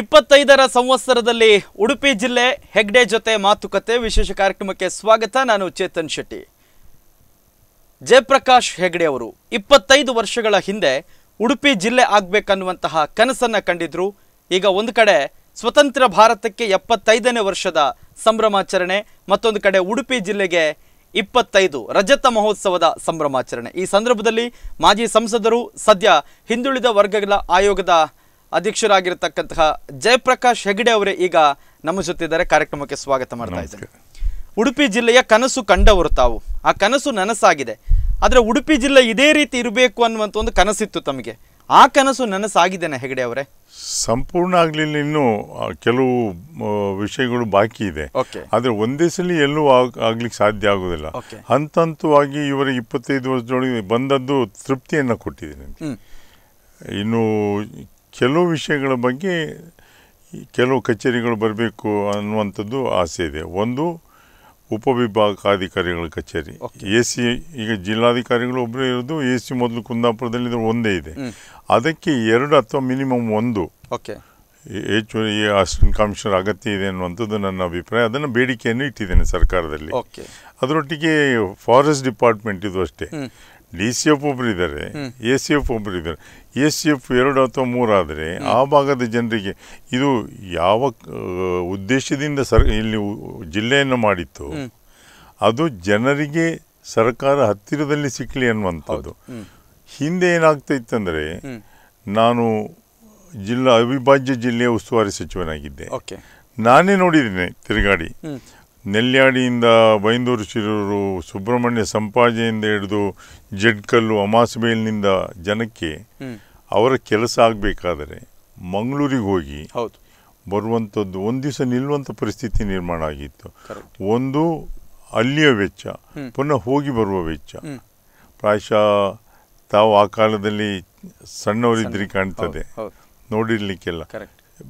ಇಪ್ಪತ್ತೈದರ ಸಂವತ್ಸರದಲ್ಲಿ ಉಡುಪಿ ಜಿಲ್ಲೆ ಹೆಗ್ಡೆ ಜೊತೆ ಮಾತುಕತೆ ವಿಶೇಷ ಕಾರ್ಯಕ್ರಮಕ್ಕೆ ಸ್ವಾಗತ. ನಾನು ಚೇತನ್ ಶೆಟ್ಟಿ. ಜಯಪ್ರಕಾಶ್ ಹೆಗ್ಡೆ ಅವರು, ಇಪ್ಪತ್ತೈದು ವರ್ಷಗಳ ಹಿಂದೆ ಉಡುಪಿ ಜಿಲ್ಲೆ ಆಗಬೇಕನ್ನುವಂತಹ ಕನಸನ್ನು ಕಂಡಿದ್ರು. ಈಗ ಒಂದು ಕಡೆ ಸ್ವತಂತ್ರ ಭಾರತಕ್ಕೆ ಎಪ್ಪತ್ತೈದನೇ ವರ್ಷದ ಸಂಭ್ರಮಾಚರಣೆ, ಮತ್ತೊಂದು ಕಡೆ ಉಡುಪಿ ಜಿಲ್ಲೆಗೆ ಇಪ್ಪತ್ತೈದು ರಜತ ಮಹೋತ್ಸವದ ಸಂಭ್ರಮಾಚರಣೆ. ಈ ಸಂದರ್ಭದಲ್ಲಿ ಮಾಜಿ ಸಂಸದರು, ಸದ್ಯ ಹಿಂದುಳಿದ ವರ್ಗಗಳ ಆಯೋಗದ ಅಧ್ಯಕ್ಷರಾಗಿರತಕ್ಕಂತಹ ಜಯಪ್ರಕಾಶ್ ಹೆಗಡೆ ಅವರೇ ಈಗ ನಮ್ಮ ಜೊತೆ ಇದ್ದಾರೆ. ಕಾರ್ಯಕ್ರಮಕ್ಕೆ ಸ್ವಾಗತ ಮಾಡ್ತಾ ಇದ್ದಾರೆ ಉಡುಪಿ ಜಿಲ್ಲೆಯ ಕನಸು ಕಂಡವರು ತಾವು. ಆ ಕನಸು ನನಸಾಗಿದೆ. ಆದರೆ ಉಡುಪಿ ಜಿಲ್ಲೆ ಇದೇ ರೀತಿ ಇರಬೇಕು ಅನ್ನುವಂಥ ಒಂದು ಕನಸಿತ್ತು ತಮಗೆ. ಆ ಕನಸು ನನಸಾಗಿದ್ದೇನೆ ಹೆಗಡೆ ಅವರೇ. ಸಂಪೂರ್ಣ ಆಗಲಿಲ್ಲ. ಇನ್ನೂ ಕೆಲವು ವಿಷಯಗಳು ಬಾಕಿ ಇದೆ. ಆದರೆ ಒಂದೇ ಸಲ ಎಲ್ಲೂ ಆಗ್- ಆಗ್ಲಿಕ್ಕೆ ಸಾಧ್ಯ ಆಗೋದಿಲ್ಲ. ಹಂತ ಹಂತವಾಗಿ ಇವರಿಗೆ ಇಪ್ಪತ್ತೈದು ವರ್ಷದೊಳಗೆ ಬಂದದ್ದು ತೃಪ್ತಿಯನ್ನು ಕೊಟ್ಟಿದೆ ನನಗೆ ಇನ್ನು ಕೆಲವು ವಿಷಯಗಳ ಬಗ್ಗೆ ಕೆಲವು ಕಚೇರಿಗಳು ಬರಬೇಕು ಅನ್ನುವಂಥದ್ದು ಆಸೆ ಇದೆ. ಒಂದು ಉಪವಿಭಾಗಾಧಿಕಾರಿಗಳ ಕಚೇರಿ. ಎ ಸಿ ಈಗ ಜಿಲ್ಲಾಧಿಕಾರಿಗಳು ಒಬ್ಬರೇ ಇರೋದು ಎ ಸಿ ಮೊದಲು ಕುಂದಾಪುರದಲ್ಲಿ ಇದ್ರೆ ಒಂದೇ ಇದೆ. ಅದಕ್ಕೆ ಎರಡು ಅಥವಾ ಮಿನಿಮಮ್ ಒಂದು. ಓಕೆ ಹೆಚ್ಚುವರಿ ಅಸಿಸ್ಟೆಂಟ್ ಕಮಿಷನರ್ ಅಗತ್ಯ ಇದೆ ಅನ್ನುವಂಥದ್ದು ನನ್ನ ಅಭಿಪ್ರಾಯ. ಅದನ್ನು ಬೇಡಿಕೆಯನ್ನು ಇಟ್ಟಿದ್ದೇನೆ ಸರ್ಕಾರದಲ್ಲಿ. ಅದರೊಟ್ಟಿಗೆ ಫಾರೆಸ್ಟ್ ಡಿಪಾರ್ಟ್ಮೆಂಟ್ ಇದು ಅಷ್ಟೇ. ಡಿ ಸಿ ಎಫ್ ಒಬ್ಬರು ಇದ್ದಾರೆ ಎ ಸಿ ಎಫ್ ಒಬ್ರು ಇದ್ದಾರೆ ಎ ಸಿ ಎಫ್ ಎರಡು ಅಥವಾ ಮೂರಾದರೆ ಆ ಭಾಗದ ಜನರಿಗೆ ಇದು ಯಾವ ಉದ್ದೇಶದಿಂದ ಸರ್ ಇಲ್ಲಿ ಜಿಲ್ಲೆಯನ್ನು ಮಾಡಿತ್ತು ಅದು ಜನರಿಗೆ ಸರ್ಕಾರ ಹತ್ತಿರದಲ್ಲಿ ಸಿಕ್ಕಲಿ ಅನ್ನುವಂಥದ್ದು. ಹಿಂದೆ. ಏನಾಗ್ತಾ ಇತ್ತಂದರೆ ನಾನು ಜಿಲ್ಲಾ ಅವಿಭಾಜ್ಯ ಜಿಲ್ಲೆಯ ಉಸ್ತುವಾರಿ ಸಚಿವನಾಗಿದ್ದೆ. ಓಕೆ. ನಾನೇ ನೋಡಿದ್ದೇನೆ ತಿರುಗಾಡಿ. ನೆಲ್ಯಾಡಿಯಿಂದ ಬೈಂದೂರು ಶಿರೂರು ಸುಬ್ರಹ್ಮಣ್ಯ ಸಂಪಾಜೆಯಿಂದ ಹಿಡಿದು ಜಡ್ಕಲ್ಲು ಅಮಾಸಬೇಲ್ನಿಂದ ಜನಕ್ಕೆ ಅವರ ಕೆಲಸ ಆಗಬೇಕಾದರೆ ಮಂಗಳೂರಿಗೆ ಹೋಗಿ ಬರುವಂಥದ್ದು ಒಂದು ದಿವಸ ನಿಲ್ಲುವಂಥ ಪರಿಸ್ಥಿತಿ ನಿರ್ಮಾಣ ಆಗಿತ್ತು. ಒಂದು ಅಲ್ಲಿಯ ವೆಚ್ಚ. ಪುನಃ ಹೋಗಿ ಬರುವ ವೆಚ್ಚ. ಪ್ರಾಯಶಃ ತಾವು ಆ ಕಾಲದಲ್ಲಿ ಸಣ್ಣವರಿದ್ರಿ ಕಾಣ್ತದೆ. ನೋಡಿರ್ಲಿಕ್ಕೆಲ್ಲ.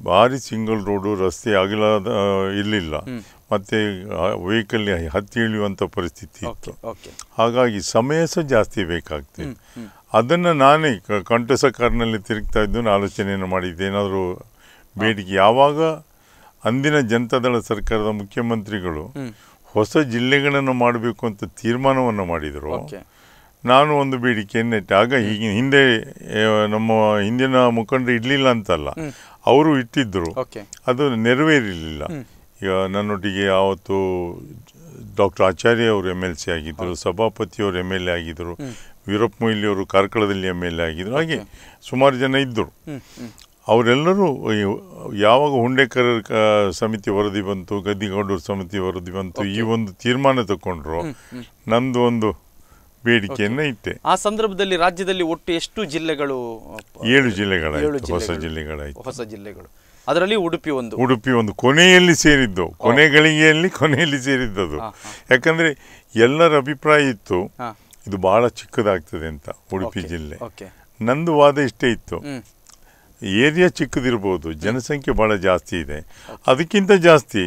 ಭಾರಿ ಸಿಂಗಲ್ ರೋಡು ರಸ್ತೆ ಆಗಿಲ್ಲದ ಇರಲಿಲ್ಲ. ಮತ್ತು ವೆಹಿಕಲ್ ಹತ್ತಿ ಇಳಿಯುವಂಥ ಪರಿಸ್ಥಿತಿ ಇತ್ತು. ಹಾಗಾಗಿ ಸಮಯ ಸಹ ಜಾಸ್ತಿ ಬೇಕಾಗ್ತದೆ ಅದನ್ನು ನಾನೇ ಕ- ಕಂಠಸ ಕಾರ್ನಲ್ಲಿ ತಿರುಗ್ತಾ ಇದ್ದು ನಾನು ಆಲೋಚನೆಯನ್ನು ಮಾಡಿದ್ದೆ. ಏನಾದರೂ ಬೇಡಿಕೆ ಯಾವಾಗ ಅಂದಿನ ಜನತಾದಳ ಸರ್ಕಾರದ ಮುಖ್ಯಮಂತ್ರಿಗಳು ಹೊಸ ಜಿಲ್ಲೆಗಳನ್ನು ಮಾಡಬೇಕು ಅಂತ ತೀರ್ಮಾನವನ್ನು ಮಾಡಿದರು. ನಾನು ಒಂದು ಬೇಡಿಕೆಯನ್ನು ಇಟ್ಟೆ ಆಗ ಈಗಿನ ಹಿಂದೆ ನಮ್ಮ ಹಿಂದಿನ ಮುಖಂಡರು ಇರಲಿಲ್ಲ ಅಂತಲ್ಲ. ಅವರು ಇಟ್ಟಿದ್ದರು ಅದು ನೆರವೇರಲಿಲ್ಲ. ಈಗ ನನ್ನೊಟ್ಟಿಗೆ ಆವತ್ತು ಡಾಕ್ಟರ್ ಆಚಾರ್ಯ ಅವರು ಎಂ ಎಲ್ ಸಿ ಆಗಿದ್ದರು ಸಭಾಪತಿಯವರು ಎಂ ಎಲ್ ಎ ಆಗಿದ್ದರು. ವೀರಪ್ಪ ಮೊಯ್ಲಿ ಅವರು ಕಾರ್ಕಳದಲ್ಲಿ ಎಂ ಎಲ್ ಎ ಆಗಿದ್ದರು ಹಾಗೆ ಸುಮಾರು ಜನ ಇದ್ದರು. ಅವರೆಲ್ಲರೂ ಯಾವಾಗ ಹುಂಡೇಕರ್ ಸಮಿತಿ ವರದಿ ಬಂತು ಗದ್ದಿಗೌಡರ ಸಮಿತಿ ವರದಿ ಬಂತು ಈ ಒಂದು ತೀರ್ಮಾನ ತಗೊಂಡ್ರು. ನಂದು ಒಂದು ಬೇಡಿಕೆಯನ್ನು ಇಟ್ಟೆ ಆ ಸಂದರ್ಭದಲ್ಲಿ ರಾಜ್ಯದಲ್ಲಿ ಒಟ್ಟು ಎಷ್ಟು ಜಿಲ್ಲೆಗಳು ಏಳು ಜಿಲ್ಲೆಗಳ ಜಿಲ್ಲೆಗಳಾಯಿತು ಹೊಸ ಜಿಲ್ಲೆಗಳು. ಜಿಲ್ಲೆಗಳಾಯಿತು. ಹೊಸ ಜಿಲ್ಲೆಗಳು. ಅದರಲ್ಲಿ ಉಡುಪಿ ಒಂದು. ಉಡುಪಿ ಒಂದು ಕೊನೆಯಲ್ಲಿ ಸೇರಿದ್ದು ಕೊನೆ ಗಳಿಗೆಯಲ್ಲಿ ಕೊನೆಯಲ್ಲಿ ಸೇರಿದ್ದದು. ಯಾಕಂದ್ರೆ ಎಲ್ಲರ ಅಭಿಪ್ರಾಯ ಇತ್ತು ಇದು ಬಹಳ ಚಿಕ್ಕದಾಗ್ತದೆ ಅಂತ ಉಡುಪಿ ಜಿಲ್ಲೆ. ನಂದು ವಾದ ಇಷ್ಟೇ ಇತ್ತು. ಏರಿಯಾ ಚಿಕ್ಕದಿರ್ಬೋದು ಜನಸಂಖ್ಯೆ ಬಹಳ ಜಾಸ್ತಿ ಇದೆ. ಅದಕ್ಕಿಂತ ಜಾಸ್ತಿ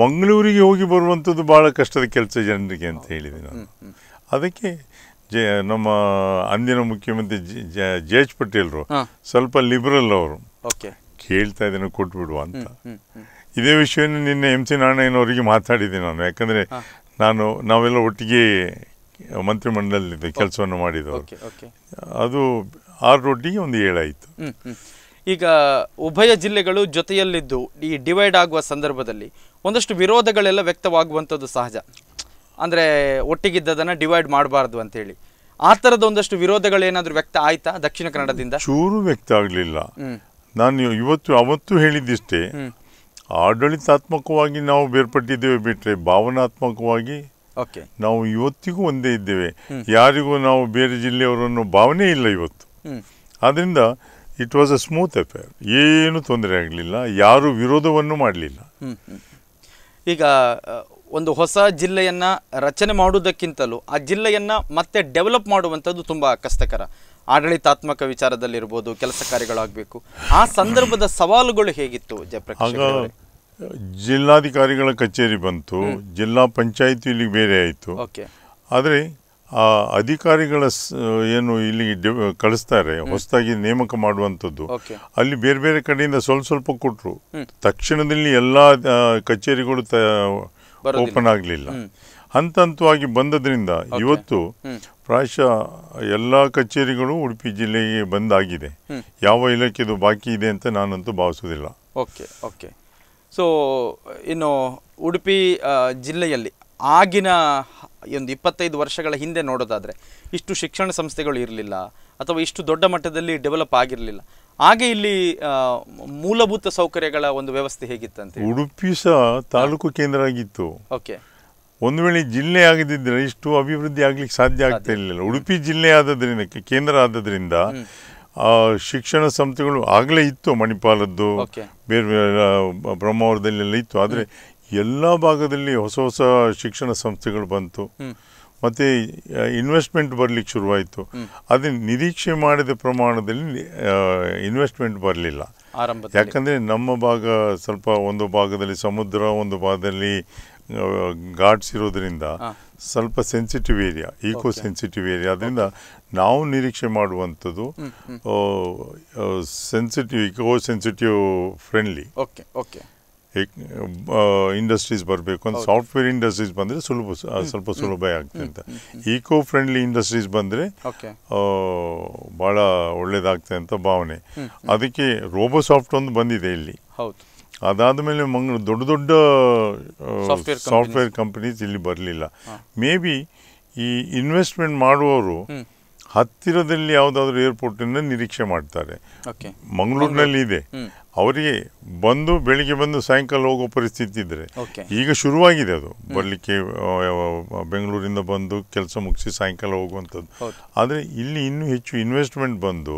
ಮಂಗಳೂರಿಗೆ ಹೋಗಿ ಬರುವಂಥದ್ದು ಬಹಳ ಕಷ್ಟದ ಕೆಲಸ ಜನರಿಗೆ ಅಂತ ಹೇಳಿದೆ ನಾನು. ಅದಕ್ಕೆ ಜೆ ನಮ್ಮ ಅಂದಿನ ಮುಖ್ಯಮಂತ್ರಿ ಜೆ ಎಚ್ ಪಟೇಲ್ರು ಸ್ವಲ್ಪ ಲಿಬರಲ್ ಅವರು. ಓಕೆ. ಕೇಳ್ತಾ ಇದ್ದೀನಿ ಕೊಟ್ಬಿಡುವ ಅಂತ. ಇದೇ ವಿಷಯವನ್ನು ನಿನ್ನೆ ಎಂ ಸಿ ನಾರಾಯಣವರಿಗೆ ಮಾತಾಡಿದ್ದೆ ನಾನು. ಯಾಕಂದರೆ ನಾನು ನಾವೆಲ್ಲ ಒಟ್ಟಿಗೆ ಮಂತ್ರಿಮಂಡಲದಲ್ಲಿ ಕೆಲಸವನ್ನು ಮಾಡಿದವರು. Okay okay. ಅದು ಆರರೊಟ್ಟಿಗೆ ಒಂದು ಏಳಾಯಿತು. ಈಗ ಉಭಯ ಜಿಲ್ಲೆಗಳು ಜೊತೆಯಲ್ಲಿದ್ದು ಈ ಡಿವೈಡ್ ಆಗುವ ಸಂದರ್ಭದಲ್ಲಿ ಒಂದಷ್ಟು ವಿರೋಧಗಳೆಲ್ಲ ವ್ಯಕ್ತವಾಗುವಂಥದ್ದು ಸಹಜ. ಅಂದರೆ ಒಟ್ಟಿಗಿದ್ದದನ್ನು ಡಿವೈಡ್ ಮಾಡಬಾರ್ದು ಅಂತೇಳಿ. ಆ ಥರದ ಒಂದಷ್ಟು ವಿರೋಧಗಳೇನಾದರೂ ವ್ಯಕ್ತ ಆಯ್ತಾ ದಕ್ಷಿಣ ಕನ್ನಡದಿಂದ? ಚೂರು ವ್ಯಕ್ತ ಆಗಲಿಲ್ಲ. ನಾನು ಇವತ್ತು ಅವತ್ತು ಹೇಳಿದ್ದಿಷ್ಟೇ. ಆಡಳಿತಾತ್ಮಕವಾಗಿ ನಾವು ಬೇರ್ಪಟ್ಟಿದ್ದೇವೆ ಬಿಟ್ಟರೆ ಭಾವನಾತ್ಮಕವಾಗಿ ಓಕೆ. ನಾವು ಇವತ್ತಿಗೂ ಒಂದೇ ಇದ್ದೇವೆ. ಯಾರಿಗೂ ನಾವು ಬೇರೆ ಜಿಲ್ಲೆಯವರನ್ನು ಭಾವನೆ ಇಲ್ಲ ಇವತ್ತು. ಆದ್ದರಿಂದ it was a smooth affair ಏನು ತೊಂದರೆ ಆಗಲಿಲ್ಲ. ಯಾರು ವಿರೋಧವನ್ನು ಮಾಡಲಿಲ್ಲ. ಈಗ ಒಂದು ಹೊಸ ಜಿಲ್ಲೆಯನ್ನು ರಚನೆ ಮಾಡುವುದಕ್ಕಿಂತಲೂ ಆ ಜಿಲ್ಲೆಯನ್ನು ಮತ್ತೆ ಡೆವಲಪ್ ಮಾಡುವಂಥದ್ದು ತುಂಬ ಕಷ್ಟಕರ. ಆಡಳಿತಾತ್ಮಕ ವಿಚಾರದಲ್ಲಿರ್ಬೋದು ಕೆಲಸ ಕಾರ್ಯಗಳಾಗಬೇಕು. ಆ ಸಂದರ್ಭದ ಸವಾಲುಗಳು ಹೇಗಿತ್ತು ಜಯಪ್ರಕಾಶ್? ಜಿಲ್ಲಾಧಿಕಾರಿಗಳ ಕಚೇರಿ ಬಂತು ಜಿಲ್ಲಾ ಪಂಚಾಯಿತಿ ಇಲ್ಲಿಗೆ ಬೇರೆ ಆಯಿತು. ಆದರೆ ಆ ಅಧಿಕಾರಿಗಳ ಏನು ಇಲ್ಲಿಗೆ ಕಳಿಸ್ತಾರೆ ಹೊಸದಾಗಿ ನೇಮಕ ಮಾಡುವಂಥದ್ದು. ಅಲ್ಲಿ ಬೇರೆ ಬೇರೆ ಕಡೆಯಿಂದ ಸ್ವಲ್ಪ ಸ್ವಲ್ಪ ಕೊಟ್ಟರು. ತಕ್ಷಣದಲ್ಲಿ ಎಲ್ಲ ಕಚೇರಿಗಳು ಬರೋದಿಲ್ಲ. ಓಪನ್ ಆಗಲಿಲ್ಲ. ಹಂತ ಹಂತವಾಗಿ ಬಂದದ್ರಿಂದ ಇವತ್ತು. ಪ್ರಾಯಶಃ ಎಲ್ಲ ಕಚೇರಿಗಳು ಉಡುಪಿ ಜಿಲ್ಲೆಗೆ ಬಂದಾಗಿದೆ. ಯಾವ ಇಲಾಖೆದು ಬಾಕಿ ಇದೆ ಅಂತ ನಾನಂತೂ ಭಾವಿಸೋದಿಲ್ಲ ಓಕೆ ಓಕೆ. ಸೊ ಇನ್ನು ಉಡುಪಿ ಜಿಲ್ಲೆಯಲ್ಲಿ ಆಗಿನ ಒಂದು ಇಪ್ಪತ್ತೈದು ವರ್ಷಗಳ ಹಿಂದೆ ನೋಡೋದಾದರೆ ಇಷ್ಟು ಶಿಕ್ಷಣ ಸಂಸ್ಥೆಗಳು ಇರಲಿಲ್ಲ ಅಥವಾ ಇಷ್ಟು ದೊಡ್ಡ ಮಟ್ಟದಲ್ಲಿ ಡೆವಲಪ್ ಆಗಿರಲಿಲ್ಲ. ಹಾಗೆ ಇಲ್ಲಿ ಮೂಲಭೂತ ಸೌಕರ್ಯಗಳ ಒಂದು ವ್ಯವಸ್ಥೆ ಹೇಗಿತ್ತಂತೆ? ಉಡುಪಿ ಸಹ ತಾಲೂಕು ಕೇಂದ್ರ ಆಗಿತ್ತು. ಓಕೆ. ಒಂದು ವೇಳೆ ಜಿಲ್ಲೆ ಆಗದಿದ್ದರೆ ಇಷ್ಟು ಅಭಿವೃದ್ಧಿ ಆಗ್ಲಿಕ್ಕೆ ಸಾಧ್ಯ ಆಗ್ತಾ ಇರಲಿಲ್ಲ. ಉಡುಪಿ ಜಿಲ್ಲೆ ಆದದ್ರಿಂದ ಕೇಂದ್ರ ಆದದ್ರಿಂದ ಆ, ಶಿಕ್ಷಣ ಸಂಸ್ಥೆಗಳು ಆಗಲೇ ಇತ್ತು ಮಣಿಪಾಲದ್ದು. ಬೇರೆ ಬೇರೆ ಬ್ರಹ್ಮಾವರದಲ್ಲೆಲ್ಲ ಇತ್ತು. ಆದರೆ ಎಲ್ಲ ಭಾಗದಲ್ಲಿ ಹೊಸ ಹೊಸ ಶಿಕ್ಷಣ ಸಂಸ್ಥೆಗಳು ಬಂತು. ಮತ್ತು ಇನ್ವೆಸ್ಟ್ಮೆಂಟ್ ಬರಲಿಕ್ಕೆ ಶುರುವಾಯಿತು. ಅದೇ ನಿರೀಕ್ಷೆ ಮಾಡಿದ ಪ್ರಮಾಣದಲ್ಲಿ ಇನ್ವೆಸ್ಟ್ಮೆಂಟ್ ಬರಲಿಲ್ಲ. ಯಾಕಂದರೆ ನಮ್ಮ ಭಾಗ ಸ್ವಲ್ಪ ಒಂದು ಭಾಗದಲ್ಲಿ ಸಮುದ್ರ ಒಂದು ಭಾಗದಲ್ಲಿ ಘಾಟ್ಸ್ ಇರೋದ್ರಿಂದ ಸ್ವಲ್ಪ sensitive area eco sensitive area ಅದರಿಂದ ನಾವು ನಿರೀಕ್ಷೆ ಮಾಡುವಂಥದ್ದು sensitive eco sensitive friendly okay okay industries ಬರಬೇಕು ಅಂತ ಸಾಫ್ಟ್ವೇರ್ ಇಂಡಸ್ಟ್ರೀಸ್ ಬಂದರೆ ಸುಲಭ ಸ್ವಲ್ಪ ಸುಲಭ ಆಗ್ತದೆ ಅಂತ ಈಕೋ ಫ್ರೆಂಡ್ಲಿ ಇಂಡಸ್ಟ್ರೀಸ್ ಬಂದರೆ ಭಾಳ ಒಳ್ಳೇದಾಗ್ತದೆ ಅಂತ ಭಾವನೆ. ಅದಕ್ಕೆ ರೋಬೋ ಸಾಫ್ಟ್ ಒಂದು ಬಂದಿದೆ ಇಲ್ಲಿ. ಅದಾದ ಮೇಲೆ ಮಂಗಳೂರು ದೊಡ್ಡ ದೊಡ್ಡ ಸಾಫ್ಟ್ವೇರ್ ಕಂಪನೀಸ್. ಇಲ್ಲಿ ಬರಲಿಲ್ಲ. ಮೇ ಬಿ ಈ ಇನ್ವೆಸ್ಟ್ಮೆಂಟ್ ಮಾಡುವವರು. ಹತ್ತಿರದಲ್ಲಿ ಯಾವುದಾದ್ರೂ ಇಂದ ನಿರೀಕ್ಷೆ ಮಾಡ್ತಾರೆ. ಮಂಗಳೂರಿನಲ್ಲಿ ಇದೆ. ಅವರಿಗೆ ಬಂದು ಬೆಳಿಗ್ಗೆ ಬಂದು ಸಾಯಂಕಾಲ ಹೋಗೋ ಪರಿಸ್ಥಿತಿ ಇದ್ರೆ ಈಗ ಶುರುವಾಗಿದೆ ಅದು. ಬರಲಿಕ್ಕೆ ಬೆಂಗಳೂರಿಂದ ಬಂದು ಕೆಲಸ ಮುಗಿಸಿ ಸಾಯಂಕಾಲ ಹೋಗುವಂಥದ್ದು. ಆದರೆ ಇಲ್ಲಿ ಇನ್ನೂ ಹೆಚ್ಚು ಇನ್ವೆಸ್ಟ್ಮೆಂಟ್ ಬಂದು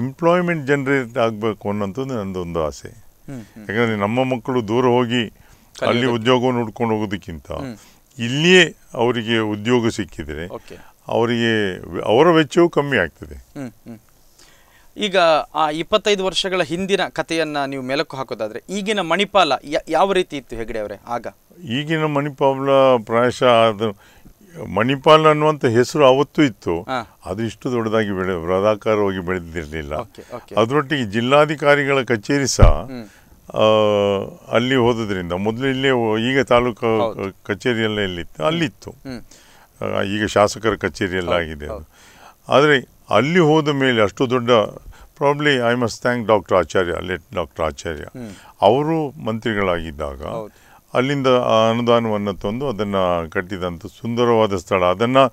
ಎಂಪ್ಲಾಯ್ಮೆಂಟ್ ಜನರೇಟ್ ಆಗಬೇಕು ಅನ್ನೋಂಥದ್ದು ನನ್ನದೊಂದು ಆಸೆ. ಯಾಕಂದರೆ ನಮ್ಮ ಮಕ್ಕಳು ದೂರ ಹೋಗಿ ಅಲ್ಲಿ ಉದ್ಯೋಗವನ್ನು ಹುಡ್ಕೊಂಡು ಹೋಗೋದಕ್ಕಿಂತ ಇಲ್ಲಿಯೇ ಅವರಿಗೆ ಉದ್ಯೋಗ ಸಿಕ್ಕಿದರೆ ಅವರಿಗೆ ಅವರ ವೆಚ್ಚವೂ ಕಮ್ಮಿ ಆಗ್ತದೆ. ಈಗ ಆ ಇಪ್ಪತ್ತೈದು ವರ್ಷಗಳ ಹಿಂದಿನ ಕಥೆಯನ್ನು ನೀವು ಮೆಲುಕು ಹಾಕೋದಾದ್ರೆ ಈಗಿನ ಮಣಿಪಾಲ ಯಾವ ರೀತಿ ಇತ್ತು ಹೆಗಡೆ ಅವರೇ ಆಗ? ಈಗಿನ ಮಣಿಪಾಲ ಪ್ರಾಯಶಃ ಅದು ಮಣಿಪಾಲ್ ಅನ್ನುವಂಥ ಹೆಸರು ಅವತ್ತು ಇತ್ತು. ಅದು ಇಷ್ಟು ದೊಡ್ಡದಾಗಿ ಬೆಳೆ ಬೃಹದಾಕಾರವಾಗಿ ಬೆಳೆದಿರಲಿಲ್ಲ. ಅದರೊಟ್ಟಿಗೆ ಜಿಲ್ಲಾಧಿಕಾರಿಗಳ ಕಚೇರಿ ಸಹ ಅಲ್ಲಿ ಹೋದ್ರಿಂದ ಮೊದಲು ಇಲ್ಲೇ ಈಗ ತಾಲೂಕು ಕಚೇರಿಯಲ್ಲೇ ಎಲ್ಲಿತ್ತು ಅಲ್ಲಿತ್ತು. ಈಗ ಶಾಸಕರ ಕಚೇರಿಯಲ್ಲಾಗಿದೆ ಆಗಿದೆ ಅದು. ಆದರೆ ಅಲ್ಲಿ ಹೋದ ಮೇಲೆ ಅಷ್ಟು ದೊಡ್ಡ probably I must thank doctor Acharya late doctor Acharya ಅವರು ಮಂತ್ರಿಗಳಾಗಿದ್ದಾಗ ಅಲ್ಲಿಂದ ಆ ಅನುದಾನವನ್ನು ತಂದು ಅದನ್ನು ಕಟ್ಟಿದಂಥ ಸುಂದರವಾದ ಸ್ಥಳ. ಅದನ್ನು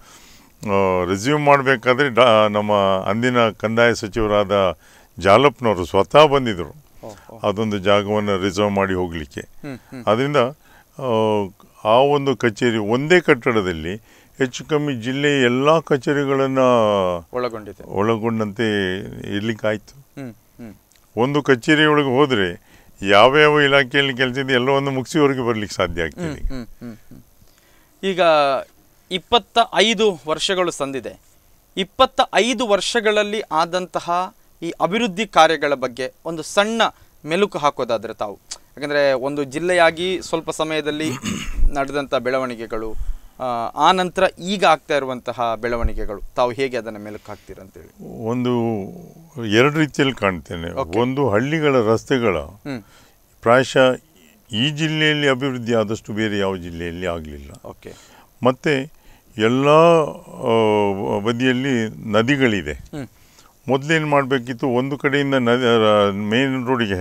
ರಿಸ್ಯೂಮ್ ಮಾಡಬೇಕಾದ್ರೆ ಡಾ ನಮ್ಮ ಅಂದಿನ ಕಂದಾಯ ಸಚಿವರಾದ ಜಾಲಪ್ನವರು ಸ್ವತಃ ಬಂದಿದ್ದರು ಅದೊಂದು ಜಾಗವನ್ನು ರಿಸರ್ವ್ ಮಾಡಿ ಹೋಗಲಿಕ್ಕೆ. ಅದರಿಂದ ಆ ಒಂದು ಕಚೇರಿ ಒಂದೇ ಕಟ್ಟಡದಲ್ಲಿ ಹೆಚ್ಚು ಕಮ್ಮಿ ಜಿಲ್ಲೆ ಎಲ್ಲ ಕಚೇರಿಗಳನ್ನು ಒಳಗೊಂಡಿದೆ. ಒಳಗೊಂಡಂತೆ ಇರ್ಲಿಕ್ಕಾಯ್ತು. ಒಂದು ಕಚೇರಿ ಒಂದು ಕಚೇರಿಯೊಳಗೆ ಹೋದರೆ ಯಾವ್ಯಾವ ಇಲಾಖೆಯಲ್ಲಿ ಕೆಲಸ ಇದೆ ಎಲ್ಲವನ್ನು ಮುಗಿಸಿವರೆಗೆ ಬರ್ಲಿಕ್ಕೆ ಸಾಧ್ಯ ಆಗ್ತದೆ. ಈಗ. ಇಪ್ಪತ್ತ ಐದು ವರ್ಷಗಳು ಸಂದಿದೆ. ಇಪ್ಪತ್ತ ಐದು ವರ್ಷಗಳಲ್ಲಿ ಆದಂತಹ ಈ ಅಭಿವೃದ್ಧಿ ಕಾರ್ಯಗಳ ಬಗ್ಗೆ ಒಂದು ಸಣ್ಣ ಮೆಲುಕು ಹಾಕೋದಾದರೆ ತಾವು. ಯಾಕಂದರೆ ಒಂದು ಜಿಲ್ಲೆಯಾಗಿ ಸ್ವಲ್ಪ ಸಮಯದಲ್ಲಿ ನಡೆದಂಥ ಬೆಳವಣಿಗೆಗಳು ಆ, ನಂತರ ಈಗ ಆಗ್ತಾ ಇರುವಂತಹ ಬೆಳವಣಿಗೆಗಳು. ತಾವು ಹೇಗೆ ಅದನ್ನು ಮೆಲುಕು ಹಾಕ್ತೀರಂತೇಳಿ ಒಂದು ಎರಡು ರೀತಿಯಲ್ಲಿ ಕಾಣ್ತೇನೆ. ಒಂದು ಹಳ್ಳಿಗಳ ರಸ್ತೆಗಳ ಪ್ರಾಯಶಃ ಈ ಜಿಲ್ಲೆಯಲ್ಲಿ ಅಭಿವೃದ್ಧಿ ಆದಷ್ಟು ಬೇರೆ ಯಾವ ಜಿಲ್ಲೆಯಲ್ಲಿ ಆಗಲಿಲ್ಲ. ಓಕೆ ಮತ್ತು ಎಲ್ಲ ಬದಿಯಲ್ಲಿ ನದಿಗಳಿದೆ. ಮೊದಲೇನು ಮಾಡಬೇಕಿತ್ತು ಒಂದು ಕಡೆಯಿಂದ ನದಿ ಮೇನ್ ರೋಡಿಗೆ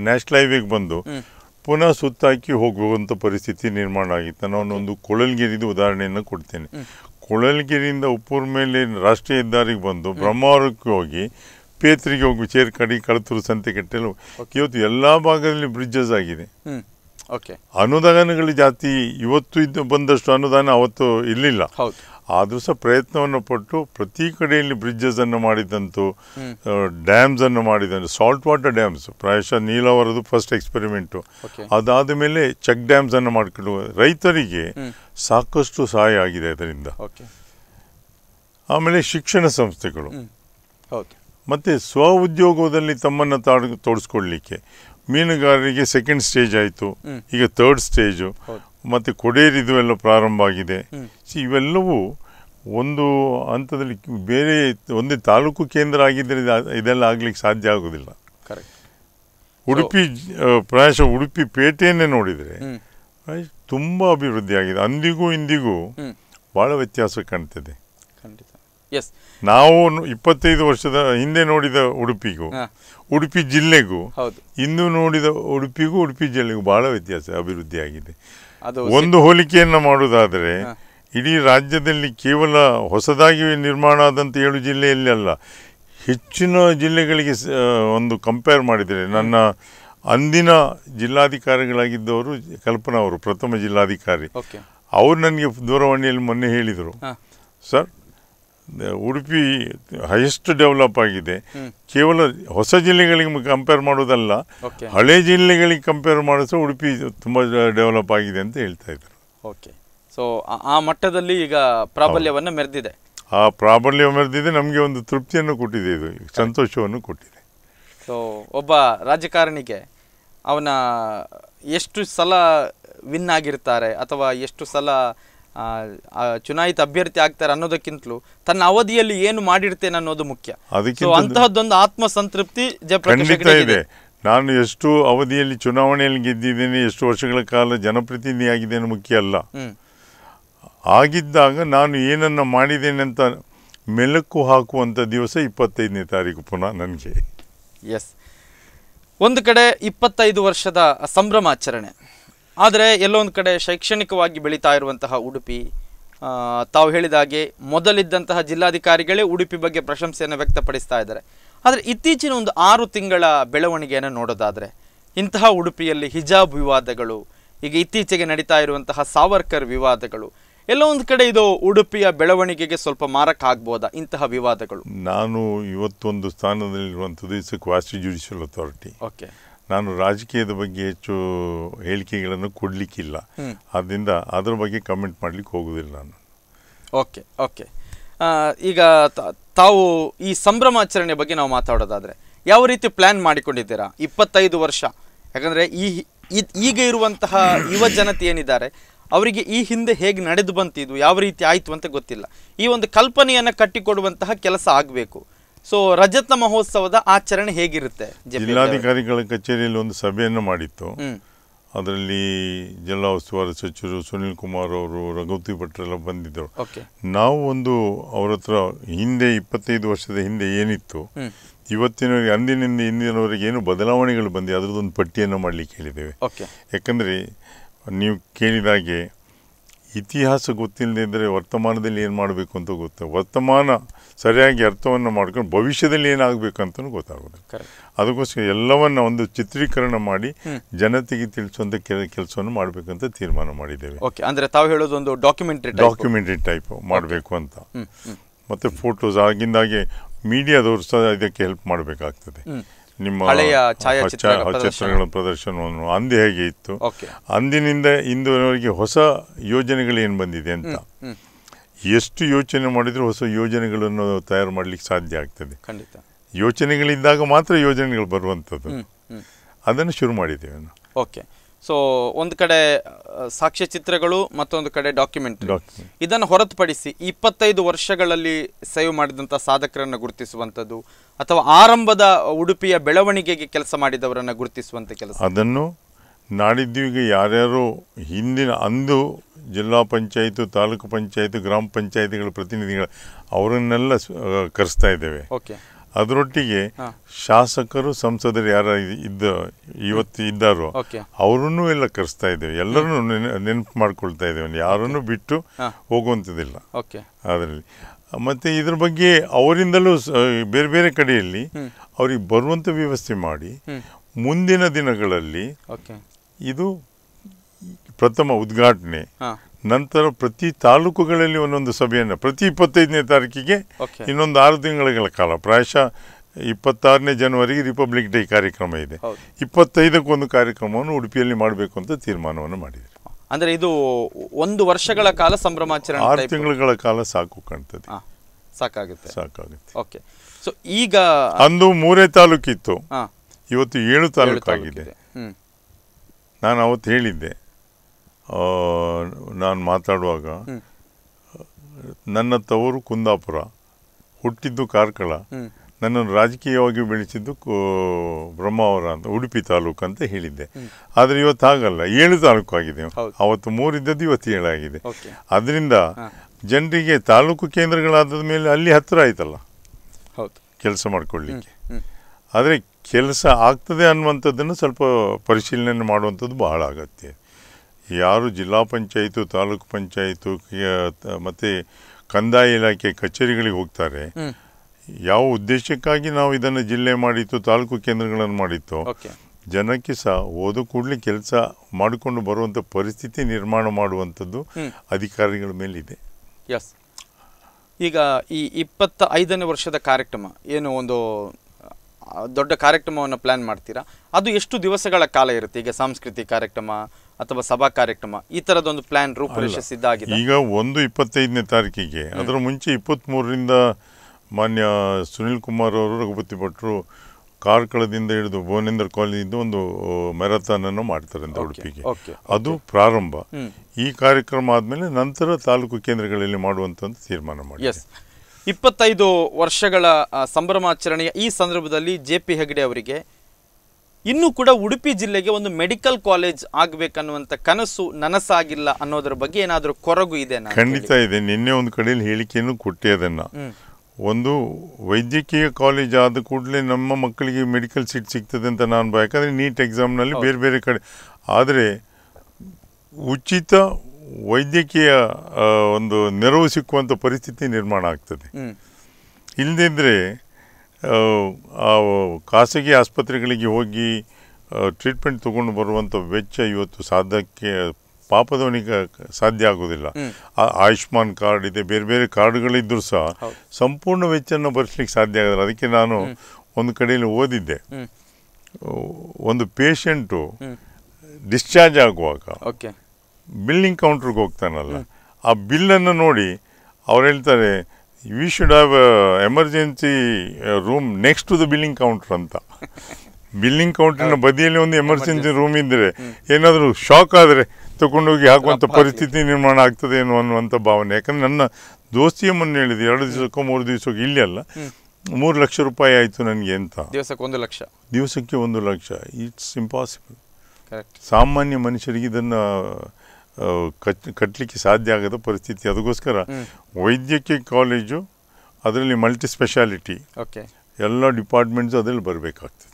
ನ್ಯಾಷನಲ್ ಹೈವೇಗೆ ಬಂದು. ಪುನಃ ಸುತ್ತಾಕಿ ಹೋಗುವಂಥ ಪರಿಸ್ಥಿತಿ ನಿರ್ಮಾಣ ಆಗಿತ್ತು. ನಾನು ಒಂದು ಕೊಳಲ್ಗೆರಿದು ಉದಾಹರಣೆಯನ್ನು ಕೊಡ್ತೇನೆ. ಕೊಳಲ್ಗಿರಿಯಿಂದ ಉಪ್ಪೂರ್ ಮೇಲೆ ರಾಷ್ಟ್ರೀಯ ಹೆದ್ದಾರಿಗೆ ಬಂದು ಬ್ರಹ್ಮಾವರಕ್ಕೆ ಹೋಗಿ ಪೇತ್ರಿಗೆ ಹೋಗಿ ಚೇರ್ಕಡಿ ಸಂತೆ ಕಟ್ಟಲು ಇವತ್ತು ಎಲ್ಲ ಭಾಗದಲ್ಲಿ ಬ್ರಿಡ್ಜಸ್ ಆಗಿದೆ. ಓಕೆ ಅನುದಾನಗಳು ಜಾಸ್ತಿ ಇವತ್ತು ಇದ್ದು ಬಂದಷ್ಟು ಅನುದಾನ ಅವತ್ತು ಇರಲಿಲ್ಲ ಆದರೂ ಸಹ ಪ್ರಯತ್ನವನ್ನು ಪಟ್ಟು ಪ್ರತಿ ಕಡೆಯಲ್ಲಿ ಬ್ರಿಡ್ಜಸ್ ಅನ್ನು ಮಾಡಿದಂತು. ಡ್ಯಾಮ್ಸ್ ಅನ್ನು ಮಾಡಿದಂತೆ ಸಾಲ್ಟ್ ವಾಟರ್ ಡ್ಯಾಮ್ಸ್ ಪ್ರಾಯಶಃ ನೀಲಾವರದು ಫಸ್ಟ್ ಎಕ್ಸ್ಪೆರಿಮೆಂಟು ಅದಾದ ಮೇಲೆ ಚೆಕ್ ಡ್ಯಾಮ್ಸ್ ಅನ್ನು ಮಾಡಿಕೊಂಡು ರೈತರಿಗೆ ಸಾಕಷ್ಟು ಸಹಾಯ ಆಗಿದೆ ಅದರಿಂದ. ಆಮೇಲೆ ಶಿಕ್ಷಣ ಸಂಸ್ಥೆಗಳು. ಮತ್ತೆ ಸ್ವ ಉದ್ಯೋಗದಲ್ಲಿ ತಮ್ಮನ್ನು ತಾಡ್ ತೋಡಿಸ್ಕೊಳ್ಲಿಕ್ಕೆ ಮೀನುಗಾರರಿಗೆ ಸೆಕೆಂಡ್ ಸ್ಟೇಜ್ ಆಯಿತು. ಈಗ ಥರ್ಡ್ ಸ್ಟೇಜು ಮತ್ತು ಕೊಡೇರಿದು ಎಲ್ಲ ಪ್ರಾರಂಭ ಆಗಿದೆ. ಸೊ ಇವೆಲ್ಲವೂ ಒಂದು ಹಂತದಲ್ಲಿ ಬೇರೆ ಒಂದೇ ತಾಲೂಕು ಕೇಂದ್ರ ಆಗಿದ್ದರೆ ಇದೆಲ್ಲ ಆಗ್ಲಿಕ್ಕೆ ಸಾಧ್ಯ ಆಗೋದಿಲ್ಲ. ಉಡುಪಿ ಪ್ರಾಯಶಃ ಉಡುಪಿ ಪೇಟೆಯನ್ನೇ ನೋಡಿದರೆ ತುಂಬ ಅಭಿವೃದ್ಧಿ ಆಗಿದೆ. ಅಂದಿಗೂ ಇಂದಿಗೂ ಭಾಳ ವ್ಯತ್ಯಾಸ ಕಾಣ್ತದೆ. ಎಸ್ ನಾವು ಇಪ್ಪತ್ತೈದು ವರ್ಷದ ಹಿಂದೆ ನೋಡಿದ ಉಡುಪಿಗೂ ಉಡುಪಿ ಜಿಲ್ಲೆಗೂ ಇಂದು ನೋಡಿದ ಉಡುಪಿಗೂ ಉಡುಪಿ ಜಿಲ್ಲೆಗೂ ಭಾಳ ವ್ಯತ್ಯಾಸ ಅಭಿವೃದ್ಧಿ ಆಗಿದೆ. ಒಂದು ಹೋಲಿಕೆಯನ್ನು ಮಾಡುವುದಾದರೆ. ಇಡೀ ರಾಜ್ಯದಲ್ಲಿ ಕೇವಲ ಹೊಸದಾಗಿ ನಿರ್ಮಾಣ ಆದಂಥ ಏಳು ಜಿಲ್ಲೆಯಲ್ಲಿ ಅಲ್ಲ ಹೆಚ್ಚಿನ ಜಿಲ್ಲೆಗಳಿಗೆ ಒಂದು ಕಂಪೇರ್ ಮಾಡಿದರೆ ನನ್ನ ಅಂದಿನ ಜಿಲ್ಲಾಧಿಕಾರಿಗಳಾಗಿದ್ದವರು ಕಲ್ಪನಾ ಅವರು ಪ್ರಥಮ ಜಿಲ್ಲಾಧಿಕಾರಿ. ಅವರು ನನಗೆ ದೂರವಾಣಿಯಲ್ಲಿ ಮೊನ್ನೆ ಹೇಳಿದರು. ಸರ್ ಉಡುಪಿ ಹೈಯೆಸ್ಟ್ ಡೆವಲಪ್ ಆಗಿದೆ. ಕೇವಲ ಹೊಸ ಜಿಲ್ಲೆಗಳಿಗೆ ಕಂಪೇರ್ ಮಾಡೋದಲ್ಲ ಹಳೆ ಜಿಲ್ಲೆಗಳಿಗೆ ಕಂಪೇರ್ ಮಾಡಿದ್ರೆ ಉಡುಪಿ ತುಂಬ ಡೆವಲಪ್ ಆಗಿದೆ ಅಂತ ಹೇಳ್ತಾ ಇದ್ದರು ಓಕೆ ಸೊ ಆ ಮಟ್ಟದಲ್ಲಿ ಈಗ ಪ್ರಾಬಲ್ಯವನ್ನು ಮೆರೆದಿದೆ. ಆ ಪ್ರಾಬಲ್ಯ ಮೆರೆದಿದೆ ನಮಗೆ ಒಂದು ತೃಪ್ತಿಯನ್ನು ಕೊಟ್ಟಿದೆ ಇದು ಸಂತೋಷವನ್ನು ಕೊಟ್ಟಿದೆ. ಸೊ ಒಬ್ಬ ರಾಜಕಾರಣಿಗೆ ಅವನ ಎಷ್ಟು ಸಲ ವಿನ್ ಆಗಿರ್ತಾರೆ ಅಥವಾ ಎಷ್ಟು ಸಲ ಚುನಾಯಿತ ಅಭ್ಯರ್ಥಿ ಆಗ್ತಾರೆ ಅನ್ನೋದಕ್ಕಿಂತಲೂ ತನ್ನ ಅವಧಿಯಲ್ಲಿ ಏನು ಮಾಡಿರ್ತೇನೆ ಅನ್ನೋದು ಮುಖ್ಯ. ಅಂತಹದ್ದೊಂದು ಆತ್ಮ ಸಂತೃಪ್ತಿ ಇದೆ. ನಾನು ಎಷ್ಟು ಅವಧಿಯಲ್ಲಿ ಚುನಾವಣೆಯಲ್ಲಿ ಗೆದ್ದಿದ್ದೇನೆ ಎಷ್ಟು ವರ್ಷಗಳ ಕಾಲ ಜನಪ್ರತಿನಿಧಿಯಾಗಿದ್ದೇನೆ ಮುಖ್ಯ ಅಲ್ಲ. ಆಗಿದ್ದಾಗ ನಾನು ಏನನ್ನ ಮಾಡಿದ್ದೇನೆ ಅಂತ ಮೆಲುಕು ಹಾಕುವಂಥ ದಿವಸ ಇಪ್ಪತ್ತೈದನೇ ತಾರೀಕು ಪುನಃ ನನಗೆ. ಎಸ್ ಒಂದು ಕಡೆ ಇಪ್ಪತ್ತೈದು ವರ್ಷದ ಸಂಭ್ರಮಾಚರಣೆ. ಆದರೆ ಎಲ್ಲೊಂದು ಕಡೆ ಶೈಕ್ಷಣಿಕವಾಗಿ ಬೆಳೀತಾ ಇರುವಂತಹ ಉಡುಪಿ ತಾವು ಹೇಳಿದ ಹಾಗೆ ಮೊದಲಿದ್ದಂತಹ ಜಿಲ್ಲಾಧಿಕಾರಿಗಳೇ ಉಡುಪಿ ಬಗ್ಗೆ ಪ್ರಶಂಸೆಯನ್ನು ವ್ಯಕ್ತಪಡಿಸ್ತಾ ಇದ್ದಾರೆ. ಆದರೆ ಇತ್ತೀಚಿನ ಒಂದು ಆರು ತಿಂಗಳ ಬೆಳವಣಿಗೆಯನ್ನು ನೋಡೋದಾದರೆ ಇಂತಹ ಉಡುಪಿಯಲ್ಲಿ ಹಿಜಾಬ್ ವಿವಾದಗಳು ಈಗ ಇತ್ತೀಚೆಗೆ ನಡೀತಾ ಇರುವಂತಹ ಸಾವರ್ಕರ್ ವಿವಾದಗಳು ಎಲ್ಲ ಒಂದು ಕಡೆ ಇದು ಉಡುಪಿಯ ಬೆಳವಣಿಗೆಗೆ ಸ್ವಲ್ಪ ಮಾರಕ ಆಗ್ಬೋದಾ ಇಂತಹ ವಿವಾದಗಳು? ನಾನು ಇವತ್ತೊಂದು ಸ್ಥಾನದಲ್ಲಿರುವಂಥದ್ದು is quasi judicial authority. Okay. ನಾನು ರಾಜಕೀಯದ ಬಗ್ಗೆ ಹೆಚ್ಚು ಹೇಳಿಕೆಗಳನ್ನು ಕೊಡಲಿಕ್ಕಿಲ್ಲ. ಆದ್ದರಿಂದ ಅದರ ಬಗ್ಗೆ ಕಮೆಂಟ್ ಮಾಡಲಿಕ್ಕೆ ಹೋಗುವುದಿಲ್ಲ ನಾನು. Okay okay. ಈಗ ತಾವು ಈ ಸಂಭ್ರಮಾಚರಣೆ ಬಗ್ಗೆ ನಾವು ಮಾತಾಡೋದಾದರೆ ಯಾವ ರೀತಿ ಪ್ಲ್ಯಾನ್ ಮಾಡಿಕೊಂಡಿದ್ದೀರಾ? ಇಪ್ಪತ್ತೈದು ವರ್ಷ. ಯಾಕಂದರೆ ಈ ಈಗ ಇರುವಂತಹ ಯುವ ಜನತೆ ಏನಿದ್ದಾರೆ ಅವರಿಗೆ ಈ ಹಿಂದೆ ಹೇಗೆ ನಡೆದು ಬಂತಿದ್ದು ಯಾವ ರೀತಿ ಆಯಿತು ಅಂತ ಗೊತ್ತಿಲ್ಲ. ಈ ಒಂದು ಕಲ್ಪನೆಯನ್ನು ಕಟ್ಟಿಕೊಡುವಂತಹ ಕೆಲಸ ಆಗಬೇಕು. ಸೊ ರಜತ ಮಹೋತ್ಸವದ ಆಚರಣೆ ಹೇಗಿರುತ್ತೆ? ಜಿಲ್ಲಾಧಿಕಾರಿಗಳ ಕಚೇರಿಯಲ್ಲಿ ಒಂದು ಸಭೆಯನ್ನು ಮಾಡಿತ್ತು. ಅದರಲ್ಲಿ ಜಿಲ್ಲಾ ಉಸ್ತುವಾರಿ ಸಚಿವರು ಸುನಿಲ್ ಕುಮಾರ್ ಅವರು ರಘುವತಿ ಭಟ್ರೆಲ್ಲ ಬಂದಿದ್ದರು. ನಾವು ಒಂದು ಅವರ ಹತ್ರ ಹಿಂದೆ ಇಪ್ಪತ್ತೈದು ವರ್ಷದ ಹಿಂದೆ ಏನಿತ್ತು ಇವತ್ತಿನವರೆಗೆ ಅಂದಿನಿಂದ ಇಂದಿನವರೆಗೆ ಏನು ಬದಲಾವಣೆಗಳು ಬಂದಿವೆ ಅದರದ್ದೊಂದು ಪಟ್ಟಿಯನ್ನು ಮಾಡಲಿಕ್ಕೆ ಹೇಳಿದ್ದೇವೆ. ಯಾಕಂದರೆ ನೀವು ಕೇಳಿದಾಗೆ ಇತಿಹಾಸ ಗೊತ್ತಿಲ್ಲದಿದ್ದರೆ ವರ್ತಮಾನದಲ್ಲಿ ಏನು ಮಾಡಬೇಕು ಅಂತ ಗೊತ್ತ? ವರ್ತಮಾನ ಸರಿಯಾಗಿ ಅರ್ಥವನ್ನು ಮಾಡ್ಕೊಂಡು ಭವಿಷ್ಯದಲ್ಲಿ ಏನಾಗಬೇಕಂತ ಗೊತ್ತಾಗುತ್ತೆ ಗೊತ್ತಾಗೋದು ಅದಕ್ಕೋಸ್ಕರ ಎಲ್ಲವನ್ನ ಒಂದು ಚಿತ್ರೀಕರಣ ಮಾಡಿ ಜನತೆಗೆ ತಿಳಿಸುವಂಥ ಕೆಲ ಕೆಲಸವನ್ನು ಮಾಡಬೇಕಂತ ತೀರ್ಮಾನ ಮಾಡಿದ್ದೇವೆ. ಓಕೆ ಅಂದ್ರೆ ತಾವು ಹೇಳೋದು ಒಂದು ಡಾಕ್ಯುಮೆಂಟ್ರಿ ಡಾಕ್ಯುಮೆಂಟ್ರಿ ಟೈಪ್ ಮಾಡಬೇಕು ಅಂತ. ಮತ್ತೆ ಫೋಟೋಸ್ ಆಗಿಂದಾಗೆ ಮೀಡಿಯಾದವರು ಸಹ ಇದಕ್ಕೆ ಹೆಲ್ಪ್ ಮಾಡಬೇಕಾಗ್ತದೆ. ನಿಮ್ಮ ಹಳೆಯ ಛಾಯಾಚಿತ್ರಗಳ ಛಾಯಾ- ಚಿತ್ರಗಳ ಪ್ರದರ್ಶನವನ್ನು ಅಂದು ಹೇಗೆ ಇತ್ತು? ಅಂದಿನಿಂದ ಇಂದಿನವರೆಗೆ ಹೊಸ ಯೋಜನೆಗಳು ಏನು ಬಂದಿದೆ ಅಂತ? ಎಷ್ಟು ಯೋಚನೆ ಮಾಡಿದರೂ ಹೊಸ ಯೋಜನೆಗಳನ್ನು ತಯಾರು ಮಾಡಲಿಕ್ಕೆ ಸಾಧ್ಯ ಆಗ್ತದೆ. ಖಂಡಿತ. ಯೋಚನೆಗಳಿದ್ದಾಗ ಮಾತ್ರ ಯೋಜನೆಗಳು ಬರುವಂಥದ್ದು. ಅದನ್ನು ಶುರು ಮಾಡಿದ್ದೇವೆ ನಾವು. ಓಕೆ. ಸೊ ಒಂದು ಕಡೆ ಸಾಕ್ಷ್ಯಚಿತ್ರಗಳು ಮತ್ತೊಂದು ಕಡೆ ಡಾಕ್ಯುಮೆಂಟ್. ಇದನ್ನು ಹೊರತುಪಡಿಸಿ ಇಪ್ಪತ್ತೈದು ವರ್ಷಗಳಲ್ಲಿ ಸೇವ್ ಮಾಡಿದಂಥ ಸಾಧಕರನ್ನು ಗುರುತಿಸುವಂಥದ್ದು ಅಥವಾ ಆರಂಭದ ಉಡುಪಿಯ ಬೆಳವಣಿಗೆಗೆ ಕೆಲಸ ಮಾಡಿದವರನ್ನು ಗುರುತಿಸುವಂಥ ಕೆಲಸ. ಅದನ್ನು ನಾಡಿದ್ದೀವಿಗೆ ಯಾರ್ಯಾರು ಹಿಂದಿನ ಅಂದು ಜಿಲ್ಲಾ ಪಂಚಾಯಿತು ತಾಲೂಕು ಪಂಚಾಯಿತು ಗ್ರಾಮ ಪಂಚಾಯಿತಿಗಳ ಪ್ರತಿನಿಧಿಗಳು ಅವರನ್ನೆಲ್ಲ ಕರೆಸ್ತಾ ಇದ್ದೇವೆ. ಓಕೆ. ಅದರೊಟ್ಟಿಗೆ. ಶಾಸಕರು ಸಂಸದರು ಯಾರ ಇದ್ದ ಇವತ್ತು ಇದ್ದಾರೋ ಅವರನ್ನು ಎಲ್ಲ ಕರೆಸ್ತಾ ಇದ್ದೇವೆ. ಎಲ್ಲರನ್ನು ನೆನಪು ಮಾಡ್ಕೊಳ್ತಾ ಇದ್ದೇವೆ. ಯಾರನ್ನು ಬಿಟ್ಟು. ಹೋಗುವಂಥದ್ದಿಲ್ಲ. ಅದರಲ್ಲಿ. ಮತ್ತೆ ಇದ್ರ ಬಗ್ಗೆ ಅವರಿಂದಲೂ ಬೇರೆ ಬೇರೆ ಕಡೆಯಲ್ಲಿ. ಅವ್ರಿಗೆ ಬರುವಂಥ ವ್ಯವಸ್ಥೆ ಮಾಡಿ ಮುಂದಿನ ದಿನಗಳಲ್ಲಿ ಇದು ಪ್ರಥಮ ಉದ್ಘಾಟನೆ ನಂತರ ಪ್ರತಿ ತಾಲೂಕುಗಳಲ್ಲಿ ಒಂದೊಂದು ಸಭೆಯನ್ನು ಪ್ರತಿ ಇಪ್ಪತ್ತೈದನೇ ತಾರೀಕಿಗೆ ಇನ್ನೊಂದು ಆರು ತಿಂಗಳ ಕಾಲ. ಪ್ರಾಯಶಃ ಇಪ್ಪತ್ತಾರನೇ ಜನವರಿಗೆ ರಿಪಬ್ಲಿಕ್ ಡೇ ಕಾರ್ಯಕ್ರಮ ಇದೆ. ಇಪ್ಪತ್ತೈದಕ್ಕೊಂದು ಕಾರ್ಯಕ್ರಮವನ್ನು ಉಡುಪಿಯಲ್ಲಿ ಮಾಡಬೇಕು ಅಂತ ತೀರ್ಮಾನವನ್ನು ಮಾಡಿದೆ ಅಂದ್ರೆ ಇದು ಒಂದು ವರ್ಷಗಳ ಕಾಲ ಸಂಭ್ರಮಾಚರಣೆ ಆರು. ತಿಂಗಳ ಕಾಲ ಸಾಕು ಕಾಣ್ತದೆ. ಸಾಕಾಗುತ್ತೆ. ಸಾಕಾಗುತ್ತೆ. ಓಕೆ ಸೊ ಈಗ ಅಂದು ಮೂರೇ ತಾಲೂಕಿತ್ತು. ಇವತ್ತು ಏಳು ತಾಲೂಕು ಆಗಿದೆ ನಾನು ಅವತ್ತು ಹೇಳಿದ್ದೆ. ನಾನು ಮಾತಾಡುವಾಗ ನನ್ನ ತವರು ಕುಂದಾಪುರ ಹುಟ್ಟಿದ್ದು ಕಾರ್ಕಳ ನನ್ನನ್ನು ರಾಜಕೀಯವಾಗಿ ಬೆಳೆಸಿದ್ದು ಬ್ರಹ್ಮಾವರ ಅಂತ ಉಡುಪಿ ತಾಲೂಕು ಅಂತ ಹೇಳಿದ್ದೆ. ಆದರೆ ಇವತ್ತು ಹಾಗಲ್ಲ ಏಳು ತಾಲೂಕು ಆಗಿದೆ. ಅವತ್ತು ಮೂರಿದ್ದದ್ದು ಇವತ್ತು ಏಳಾಗಿದೆ ಅದರಿಂದ ಜನರಿಗೆ ತಾಲೂಕು ಕೇಂದ್ರಗಳಾದ ಮೇಲೆ ಅಲ್ಲಿ ಹತ್ತಿರ ಆಯ್ತಲ್ಲ. ಹೌದು. ಕೆಲಸ ಮಾಡಿಕೊಳ್ಳಿಕ್ಕೆ ಆದರೆ ಕೆಲಸ ಆಗ್ತದೆ ಅನ್ನುವಂಥದ್ದನ್ನು ಸ್ವಲ್ಪ ಪರಿಶೀಲನೆ ಮಾಡುವಂಥದ್ದು ಬಹಳ ಅಗತ್ಯ. ಯಾರು ಜಿಲ್ಲಾ ಪಂಚಾಯಿತು ತಾಲೂಕು ಪಂಚಾಯಿತು ಮತ್ತೆ ಕಂದಾಯ ಇಲಾಖೆ ಕಚೇರಿಗಳಿಗೆ ಹೋಗ್ತಾರೆ. ಯಾವ ಉದ್ದೇಶಕ್ಕಾಗಿ ನಾವು ಇದನ್ನು ಜಿಲ್ಲೆ ಮಾಡಿತ್ತು ತಾಲೂಕು ಕೇಂದ್ರಗಳನ್ನು ಮಾಡಿತ್ತು ಜನಕ್ಕೆ ಸಹ ಓದು ಕೂಡಲೇ ಕೆಲಸ ಮಾಡಿಕೊಂಡು ಬರುವಂಥ ಪರಿಸ್ಥಿತಿ ನಿರ್ಮಾಣ ಮಾಡುವಂಥದ್ದು ಅಧಿಕಾರಿಗಳ ಮೇಲಿದೆ. ಎಸ್ ಈಗ ಈ ಇಪ್ಪತ್ತ ಐದನೇ ವರ್ಷದ ಕಾರ್ಯಕ್ರಮ ಏನು ಒಂದು ದೊಡ್ಡ ಕಾರ್ಯಕ್ರಮವನ್ನು ಪ್ಲಾನ್ ಮಾಡ್ತೀರಾ? ಅದು ಎಷ್ಟು ದಿವಸಗಳ ಕಾಲ ಇರುತ್ತೆ? ಈಗ ಸಾಂಸ್ಕೃತಿಕ ಕಾರ್ಯಕ್ರಮ ಅಥವಾ ಸಭಾ ಕಾರ್ಯಕ್ರಮ ಈ ತರದೊಂದು ಪ್ಲಾನ್ ರೂಪುರೇಷೆ ಸಿದ್ಧ ಆಗಿದೆ ಈಗ ಒಂದು ಇಪ್ಪತ್ತೈದನೇ ತಾರೀಕಿಗೆ ಅದರ ಮುಂಚೆ ಇಪ್ಪತ್ತ್ಮೂರರಿಂದ ಮಾನ್ಯ ಸುನಿಲ್ ಕುಮಾರ್ ಅವರು ರಘುಪತಿ ಭಟ್ರು ಕಾರ್ಕಳದಿಂದ ಹಿಡಿದು ಭುವನೇಂದ್ರ ಕಾಲೇಜಿಂದ ಒಂದು ಮ್ಯಾರಥಾನನ್ನು ಮಾಡ್ತಾರೆ ಅಂತ ಉಡುಪಿಗೆ. ಅದು ಪ್ರಾರಂಭ. ಈ ಕಾರ್ಯಕ್ರಮ ಆದಮೇಲೆ ನಂತರ ತಾಲೂಕು ಕೇಂದ್ರಗಳಲ್ಲಿ ಮಾಡುವಂತ ತೀರ್ಮಾನ ಮಾಡಿ ಇಪ್ಪತ್ತೈದು ವರ್ಷಗಳ ಸಂಭ್ರಮಾಚರಣೆಯ ಈ ಸಂದರ್ಭದಲ್ಲಿ ಜೆ ಪಿ ಹೆಗಡೆ ಅವರಿಗೆ ಇನ್ನೂ ಕೂಡ ಉಡುಪಿ ಜಿಲ್ಲೆಗೆ ಒಂದು ಮೆಡಿಕಲ್ ಕಾಲೇಜ್ ಆಗಬೇಕನ್ನುವಂಥ ಕನಸು ನನಸಾಗಿಲ್ಲ ಅನ್ನೋದ್ರ ಬಗ್ಗೆ ಏನಾದರೂ ಕೊರಗು ಇದೆ ಖಂಡಿತ ಇದೆ. ನಿನ್ನೆ ಒಂದು ಕಡೆಯಲ್ಲಿ ಹೇಳಿಕೆಯನ್ನು ಕೊಟ್ಟೆ ಅದನ್ನು. ಒಂದು ವೈದ್ಯಕೀಯ ಕಾಲೇಜ್ ಆದ ಕೂಡಲೇ ನಮ್ಮ ಮಕ್ಕಳಿಗೆ ಮೆಡಿಕಲ್ ಸೀಟ್ ಸಿಗ್ತದೆ ಅಂತ ನಾನು ಯಾಕಂದ್ರೆ ನೀಟ್ ಎಕ್ಸಾಮ್ನಲ್ಲಿ ಬೇರೆ ಬೇರೆ ಕಡೆ ಆದರೆ ಉಚಿತ ವೈದ್ಯಕೀಯ ಒಂದು ನೆರವು ಸಿಕ್ಕುವಂಥ ಪರಿಸ್ಥಿತಿ ನಿರ್ಮಾಣ ಆಗ್ತದೆ. ಇಲ್ಲದಿದ್ದರೆ ಖಾಸಗಿ ಆಸ್ಪತ್ರೆಗಳಿಗೆ ಹೋಗಿ ಟ್ರೀಟ್ಮೆಂಟ್ ತಗೊಂಡು ಬರುವಂಥ ವೆಚ್ಚ ಇವತ್ತು ಸಾಧ್ಯಕ್ಕೆ ಪಾಪದವನಿಗೆ ಸಾಧ್ಯ ಆಗೋದಿಲ್ಲ. ಆ- ಆಯುಷ್ಮಾನ್ ಕಾರ್ಡ್ ಇದೆ ಬೇರೆ ಬೇರೆ ಕಾರ್ಡ್ಗಳಿದ್ದರೂ ಸಹ ಸಂಪೂರ್ಣ ವೆಚ್ಚವನ್ನು ಭರಿಸ್ಲಿಕ್ಕೆ ಸಾಧ್ಯ ಆಗೋದಿಲ್ಲ ಅದಕ್ಕೆ ನಾನು ಒಂದು ಕಡೆಯಲ್ಲಿ ಓದಿದ್ದೆ. ಒಂದು ಪೇಷಂಟು ಡಿಸ್ಚಾರ್ಜ್ ಆಗುವಾಗ ಓಕೆ. ಬಿಲ್ಲಿಂಗ್ ಕೌಂಟ್ರಿಗೆ ಹೋಗ್ತಾನಲ್ಲ. ಆ ಬಿಲ್ಲನ್ನು ನೋಡಿ ಅವ್ರು ಹೇಳ್ತಾರೆ we should have emergency room next to the billing counter ಅಂತ. ಬಿಲ್ಲಿಂಗ್ ಕೌಂಟರ್ನ ಬದಿಯಲ್ಲಿ ಒಂದು ಎಮರ್ಜೆನ್ಸಿ ರೂಮ್ ಇದ್ದರೆ ಏನಾದರೂ ಶಾಕ್ ಆದರೆ ತಗೊಂಡೋಗಿ ಹಾಕುವಂಥ ಪರಿಸ್ಥಿತಿ ನಿರ್ಮಾಣ ಆಗ್ತದೆ ಏನೋ ಅನ್ನುವಂಥ ಭಾವನೆ. ಯಾಕಂದರೆ ನನ್ನ ದೋಸ್ತಿಯಮ್ಮನ್ನು ಹೇಳಿದೆ ಎರಡು ದಿವಸಕ್ಕೂ ಮೂರು ದಿವಸಕ್ಕೆ ಇಲ್ಲಿ ಅಲ್ಲ. ಮೂರು ಲಕ್ಷ ರೂಪಾಯಿ ಆಯಿತು ನನಗೆ ಅಂತ ದಿವಸಕ್ಕೆ ಒಂದು ಲಕ್ಷ. ದಿವಸಕ್ಕೆ ಒಂದು ಲಕ್ಷ. ಇಟ್ಸ್ ಇಂಪಾಸಿಬಲ್ ಸಾಮಾನ್ಯ ಮನುಷ್ಯರಿಗೆ ಇದನ್ನು ಕಟ್ ಕಟ್ಟಲಿಕ್ಕೆ ಸಾಧ್ಯ ಆಗದ ಪರಿಸ್ಥಿತಿ. ಅದಕ್ಕೋಸ್ಕರ ವೈದ್ಯಕೀಯ ಕಾಲೇಜು ಅದರಲ್ಲಿ ಮಲ್ಟಿ ಸ್ಪೆಷಾಲಿಟಿ ಓಕೆ ಎಲ್ಲ ಡಿಪಾರ್ಟ್ಮೆಂಟ್ಸು ಅದರಲ್ಲಿ ಬರಬೇಕಾಗ್ತದೆ.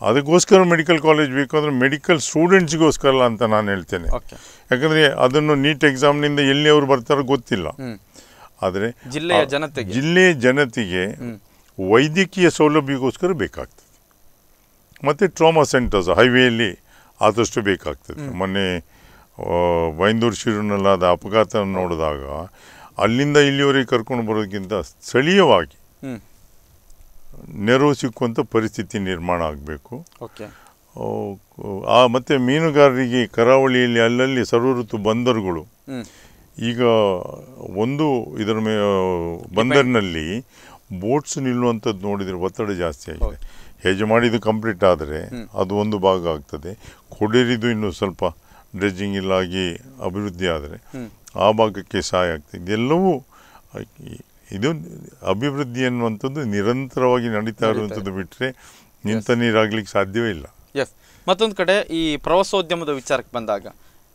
ಅದಕ್ಕೋಸ್ಕರ ಮೆಡಿಕಲ್ ಕಾಲೇಜ್ ಬೇಕು ಅಂದರೆ ಮೆಡಿಕಲ್ ಸ್ಟೂಡೆಂಟ್ಸ್ಗೋಸ್ಕರ ಅಂತ ನಾನು ಹೇಳ್ತೇನೆ. ಯಾಕಂದರೆ ಅದನ್ನು ನೀಟ್ ಎಕ್ಸಾಮ್ನಿಂದ ಎಲ್ಲಿ ಅವರು ಬರ್ತಾರೋ ಗೊತ್ತಿಲ್ಲ. ಆದರೆ ಜಿಲ್ಲೆಯ ಜನತೆಗೆ. ಜಿಲ್ಲೆಯ ಜನತೆಗೆ ವೈದ್ಯಕೀಯ ಸೌಲಭ್ಯಗೋಸ್ಕರ ಬೇಕಾಗ್ತದೆ. ಮತ್ತು ಟ್ರಾಮಾ ಸೆಂಟರ್ಸ್ ಹೈವೇಯಲ್ಲಿ ಆದಷ್ಟು ಬೇಕಾಗ್ತದೆ. ಮೊನ್ನೆ ಬೈಂದೂರು ಶಿರೂರಿನಲ್ಲಾದ ಅಪಘಾತ ನೋಡಿದಾಗ ಅಲ್ಲಿಂದ ಇಲ್ಲಿವರೆಗೆ ಕರ್ಕೊಂಡು ಬರೋದಕ್ಕಿಂತ ಸ್ಥಳೀಯವಾಗಿ ನೆರವು ಸಿಕ್ಕುವಂಥ ಪರಿಸ್ಥಿತಿ ನಿರ್ಮಾಣ ಆಗಬೇಕು. ಆ ಮತ್ತು ಮೀನುಗಾರರಿಗೆ ಕರಾವಳಿಯಲ್ಲಿ ಅಲ್ಲಲ್ಲಿ ಸರ್ವಋತು ಬಂದರುಗಳು. ಈಗ ಒಂದು ಇದರ ಮೇ ಬಂದರಿನಲ್ಲಿ ಬೋಟ್ಸ್ ನಿಲ್ಲುವಂಥದ್ದು ನೋಡಿದರೆ ಒತ್ತಡ ಜಾಸ್ತಿ ಆಗಿದೆ. ಹೆಜ್ಜೆ ಮಾಡಿದ್ದು ಕಂಪ್ಲೀಟ್ ಆದರೆ ಅದು ಒಂದು ಭಾಗ ಆಗ್ತದೆ. ಕೊಡೇರಿದು ಇನ್ನೂ ಸ್ವಲ್ಪ ಡ್ರೆಜ್ಜಿಂಗ್ ಇಲ್ಲಾಗಿ ಅಭಿವೃದ್ಧಿ ಆದರೆ ಆ ಭಾಗಕ್ಕೆ ಸಹಾಯ ಆಗ್ತದೆ. ಇದೆಲ್ಲವೂ ಇದು ಅಭಿವೃದ್ಧಿ ಅನ್ನುವಂಥದ್ದು ನಿರಂತರವಾಗಿ ನಡೀತಾ ಇರುವಂಥದ್ದು ಬಿಟ್ಟರೆ ನಿಂತ ನೀರಾಗ್ಲಿಕ್ಕೆ ಸಾಧ್ಯವೇ ಇಲ್ಲ. ಎಸ್ ಮತ್ತೊಂದು ಕಡೆ ಈ ಪ್ರವಾಸೋದ್ಯಮದ ವಿಚಾರಕ್ಕೆ ಬಂದಾಗ